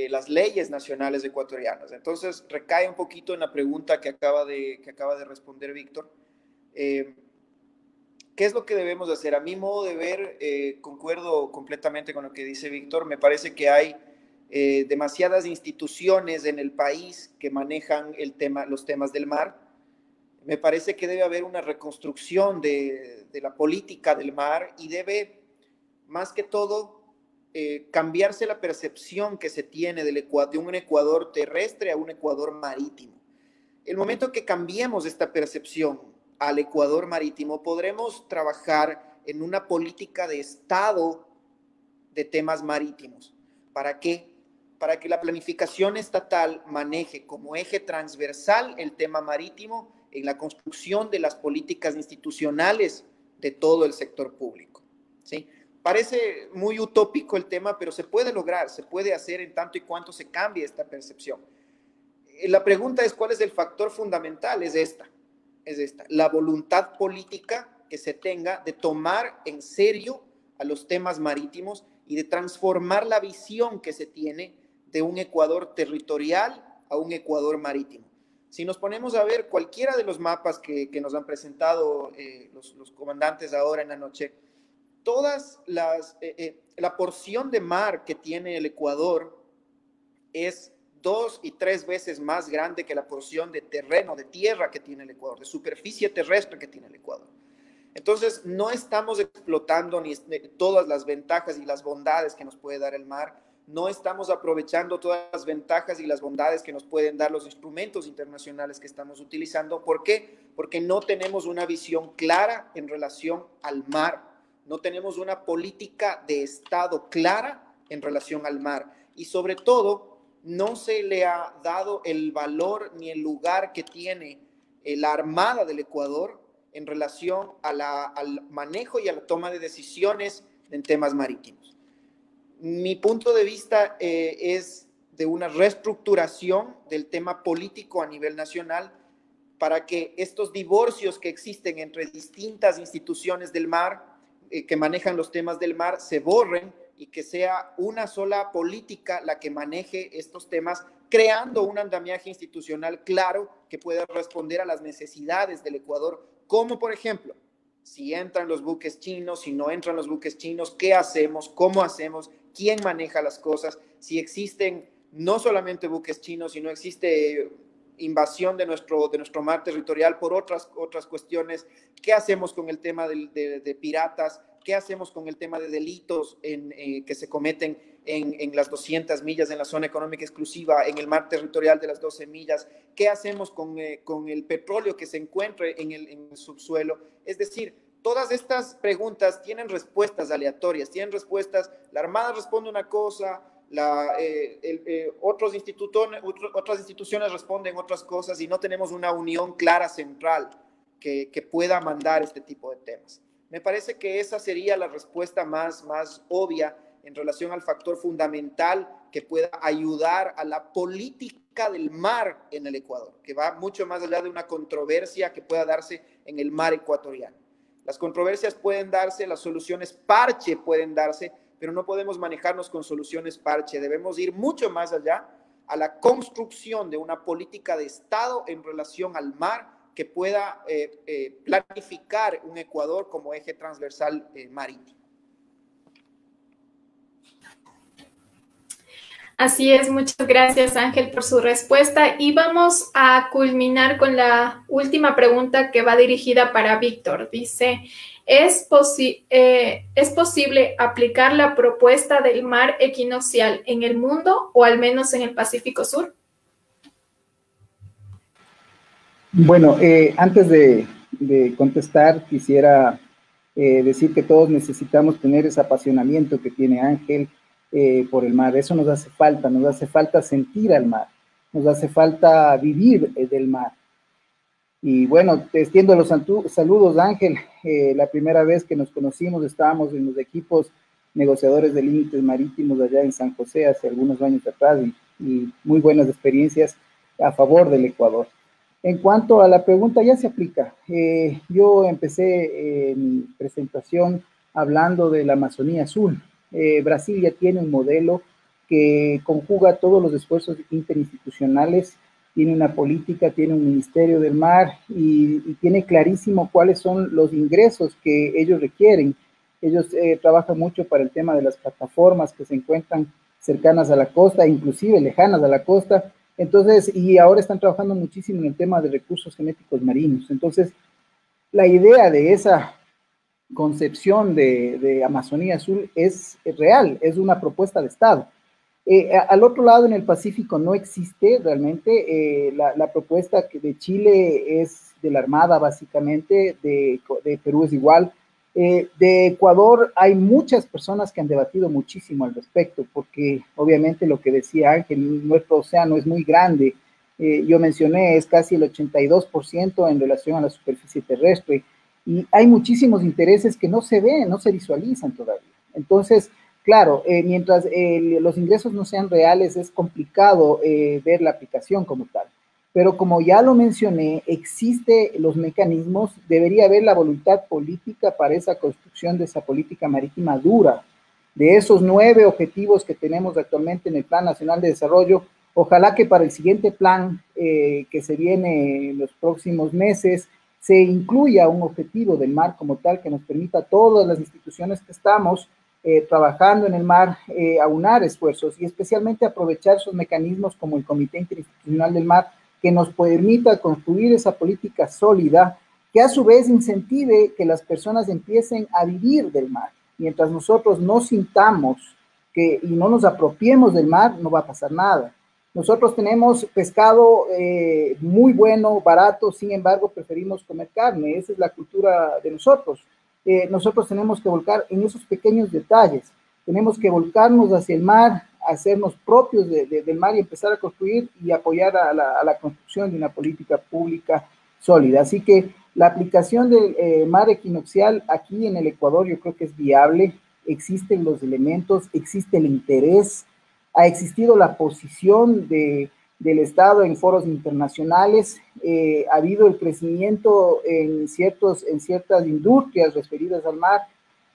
las leyes nacionales ecuatorianas. Entonces, recae un poquito en la pregunta que acaba de, que acaba de responder Víctor. ¿Qué es lo que debemos hacer? A mi modo de ver, concuerdo completamente con lo que dice Víctor, me parece que hay demasiadas instituciones en el país que manejan el tema, los temas del mar. Me parece que debe haber una reconstrucción de, de la política del mar y debe, más que todo, eh, cambiarse la percepción que se tiene del de un Ecuador terrestre a un Ecuador marítimo. El momento que cambiemos esta percepción al Ecuador marítimo, podremos trabajar en una política de Estado de temas marítimos. ¿Para qué? Para que la planificación estatal maneje como eje transversal el tema marítimo en la construcción de las políticas institucionales de todo el sector público. ¿sí? Parece muy utópico el tema, pero se puede lograr, se puede hacer en tanto y cuanto se cambie esta percepción. Eh, la pregunta es cuál es el factor fundamental, es esta, es esta, la voluntad política que se tenga de tomar en serio a los temas marítimos y de transformar la visión que se tiene de un Ecuador territorial a un Ecuador marítimo. Si nos ponemos a ver cualquiera de los mapas que, nos han presentado eh, los, comandantes ahora en la noche, todas las, eh, eh, la porción de mar que tiene el Ecuador es dos y tres veces más grande que la porción de terreno, de tierra que tiene el Ecuador, de superficie terrestre que tiene el Ecuador. Entonces, no estamos explotando ni todas las ventajas y las bondades que nos puede dar el mar, no estamos aprovechando todas las ventajas y las bondades que nos pueden dar los instrumentos internacionales que estamos utilizando. ¿Por qué? Porque no tenemos una visión clara en relación al mar no tenemos una política de Estado clara en relación al mar y sobre todo no se le ha dado el valor ni el lugar que tiene eh, la Armada del Ecuador en relación al manejo y a la toma de decisiones en temas marítimos. Mi punto de vista eh, es de una reestructuración del tema político a nivel nacional para que estos divorcios que existen entre distintas instituciones del mar eh, que manejan los temas del mar se borren y que sea una sola política la que maneje estos temas, creando un andamiaje institucional claro que pueda responder a las necesidades del Ecuador, como por ejemplo, si entran los buques chinos, si no entran los buques chinos, qué hacemos, cómo hacemos, quién maneja las cosas, si existen no solamente buques chinos, sino existe invasión de nuestro, de nuestro mar territorial por otras, otras cuestiones. ¿Qué hacemos con el tema de, de, piratas? ¿Qué hacemos con el tema de delitos en, eh, que se cometen en, en, las 200 millas en la zona económica exclusiva, en el mar territorial de las 12 millas? ¿Qué hacemos con, eh, con el petróleo que se encuentre en el, en el subsuelo? Es decir, todas estas preguntas tienen respuestas aleatorias, tienen respuestas, la Armada responde una cosa, la, eh, eh, otros otras instituciones responden otras cosas y no tenemos una unión clara central que, que, pueda mandar este tipo de temas. Me parece que esa sería la respuesta más, más obvia en relación al factor fundamental que pueda ayudar a la política del mar en el Ecuador, que va mucho más allá de una controversia que pueda darse en el mar ecuatoriano. Las controversias pueden darse, las soluciones parche pueden darse, pero no podemos manejarnos con soluciones parche. Debemos ir mucho más allá a la construcción de una política de Estado en relación al mar que pueda eh, eh, planificar un Ecuador como eje transversal eh, marítimo. Así es, muchas gracias Ángel por su respuesta y vamos a culminar con la última pregunta que va dirigida para Víctor. Dice, ¿Es, eh, ¿Es posible aplicar la propuesta del mar equinoccial en el mundo o al menos en el Pacífico Sur? Bueno, eh, antes de, contestar, quisiera eh, decir que todos necesitamos tener ese apasionamiento que tiene Ángel por el mar. Eso nos hace falta, nos hace falta sentir al mar, nos hace falta vivir del mar. Y bueno, te extiendo los saludos, Ángel. Eh, la primera vez que nos conocimos estábamos en los equipos negociadores de límites marítimos allá en San José hace algunos años atrás y, muy buenas experiencias a favor del Ecuador. En cuanto a la pregunta, ya se aplica. Eh, yo empecé mi presentación hablando de la Amazonía Azul. Eh, Brasil ya tiene un modelo que conjuga todos los esfuerzos interinstitucionales, tiene una política, tiene un ministerio del mar y, tiene clarísimo cuáles son los ingresos que ellos requieren. Ellos eh, trabajan mucho para el tema de las plataformas que se encuentran cercanas a la costa, inclusive lejanas a la costa, entonces, y ahora están trabajando muchísimo en el tema de recursos genéticos marinos. Entonces, la idea de esa concepción de, Amazonía Azul es real, es una propuesta de Estado. Eh, al otro lado, en el Pacífico, no existe realmente. Eh, la, propuesta de Chile es de la Armada, básicamente, de, de Perú es igual. Eh, de Ecuador hay muchas personas que han debatido muchísimo al respecto, porque obviamente lo que decía Ángel, nuestro océano es muy grande. Yo mencioné, es casi el 82% en relación a la superficie terrestre, y hay muchísimos intereses que no se ven, no se visualizan todavía. Entonces, claro, eh, mientras los ingresos no sean reales, es complicado ver la aplicación como tal pero como ya lo mencioné, existe los mecanismos, debería haber la voluntad política para esa construcción de esa política marítima dura. De esos nueve objetivos que tenemos actualmente en el Plan Nacional de Desarrollo, ojalá que para el siguiente plan eh, que se viene en los próximos meses, se incluya un objetivo del mar como tal que nos permita a todas las instituciones que estamos eh, trabajando en el mar eh, aunar esfuerzos y especialmente aprovechar esos mecanismos como el Comité Interinstitucional del Mar que nos permita construir esa política sólida que a su vez incentive que las personas empiecen a vivir del mar. Mientras nosotros no sintamos que, y no nos apropiemos del mar, no va a pasar nada. Nosotros tenemos pescado eh, muy bueno, barato, sin embargo preferimos comer carne, esa es la cultura de nosotros. Eh, nosotros tenemos que volcar en esos pequeños detalles, tenemos que volcarnos hacia el mar, hacernos propios del mar y empezar a construir y apoyar a la, construcción de una política pública sólida. Así que la aplicación del eh, mar equinoccial aquí en el Ecuador yo creo que es viable, existen los elementos, existe el interés, ha existido la posición de, del Estado en foros internacionales, eh, ha habido el crecimiento en, ciertos, en ciertas industrias referidas al mar,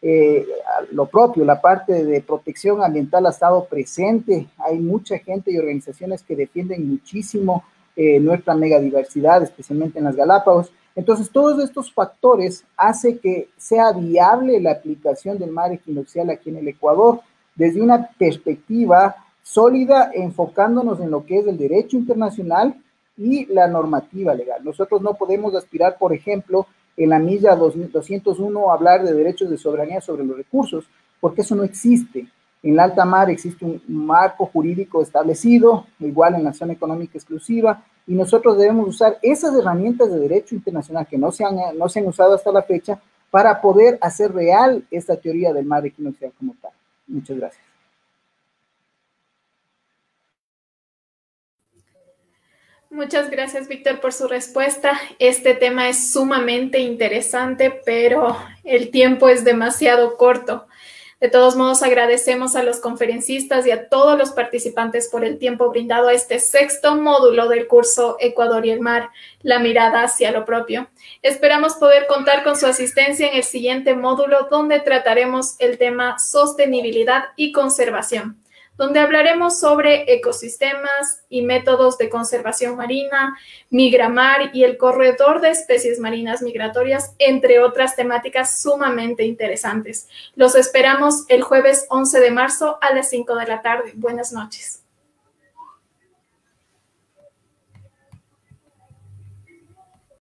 eh, lo propio, la parte de protección ambiental ha estado presente. Hay mucha gente y organizaciones que defienden muchísimo eh, nuestra megadiversidad, especialmente en las Galápagos. Entonces, todos estos factores hacen que sea viable la aplicación del mar equinoccial aquí en el Ecuador desde una perspectiva sólida, enfocándonos en lo que es el derecho internacional y la normativa legal. Nosotros no podemos aspirar, por ejemplo, en la milla 201 hablar de derechos de soberanía sobre los recursos, porque eso no existe. En la alta mar existe un marco jurídico establecido, igual en la zona económica exclusiva, y nosotros debemos usar esas herramientas de derecho internacional que no se han, no se han usado hasta la fecha para poder hacer real esta teoría del mar equinoccial como tal. Muchas gracias. Muchas gracias, Víctor, por su respuesta. Este tema es sumamente interesante, pero el tiempo es demasiado corto. De todos modos, agradecemos a los conferencistas y a todos los participantes por el tiempo brindado a este sexto módulo del curso Ecuador y el Mar, la mirada hacia lo propio. Esperamos poder contar con su asistencia en el siguiente módulo, donde trataremos el tema sostenibilidad y conservación donde hablaremos sobre ecosistemas y métodos de conservación marina, migramar y el corredor de especies marinas migratorias, entre otras temáticas sumamente interesantes. Los esperamos el jueves 11 de marzo a las 5 de la tarde. Buenas noches.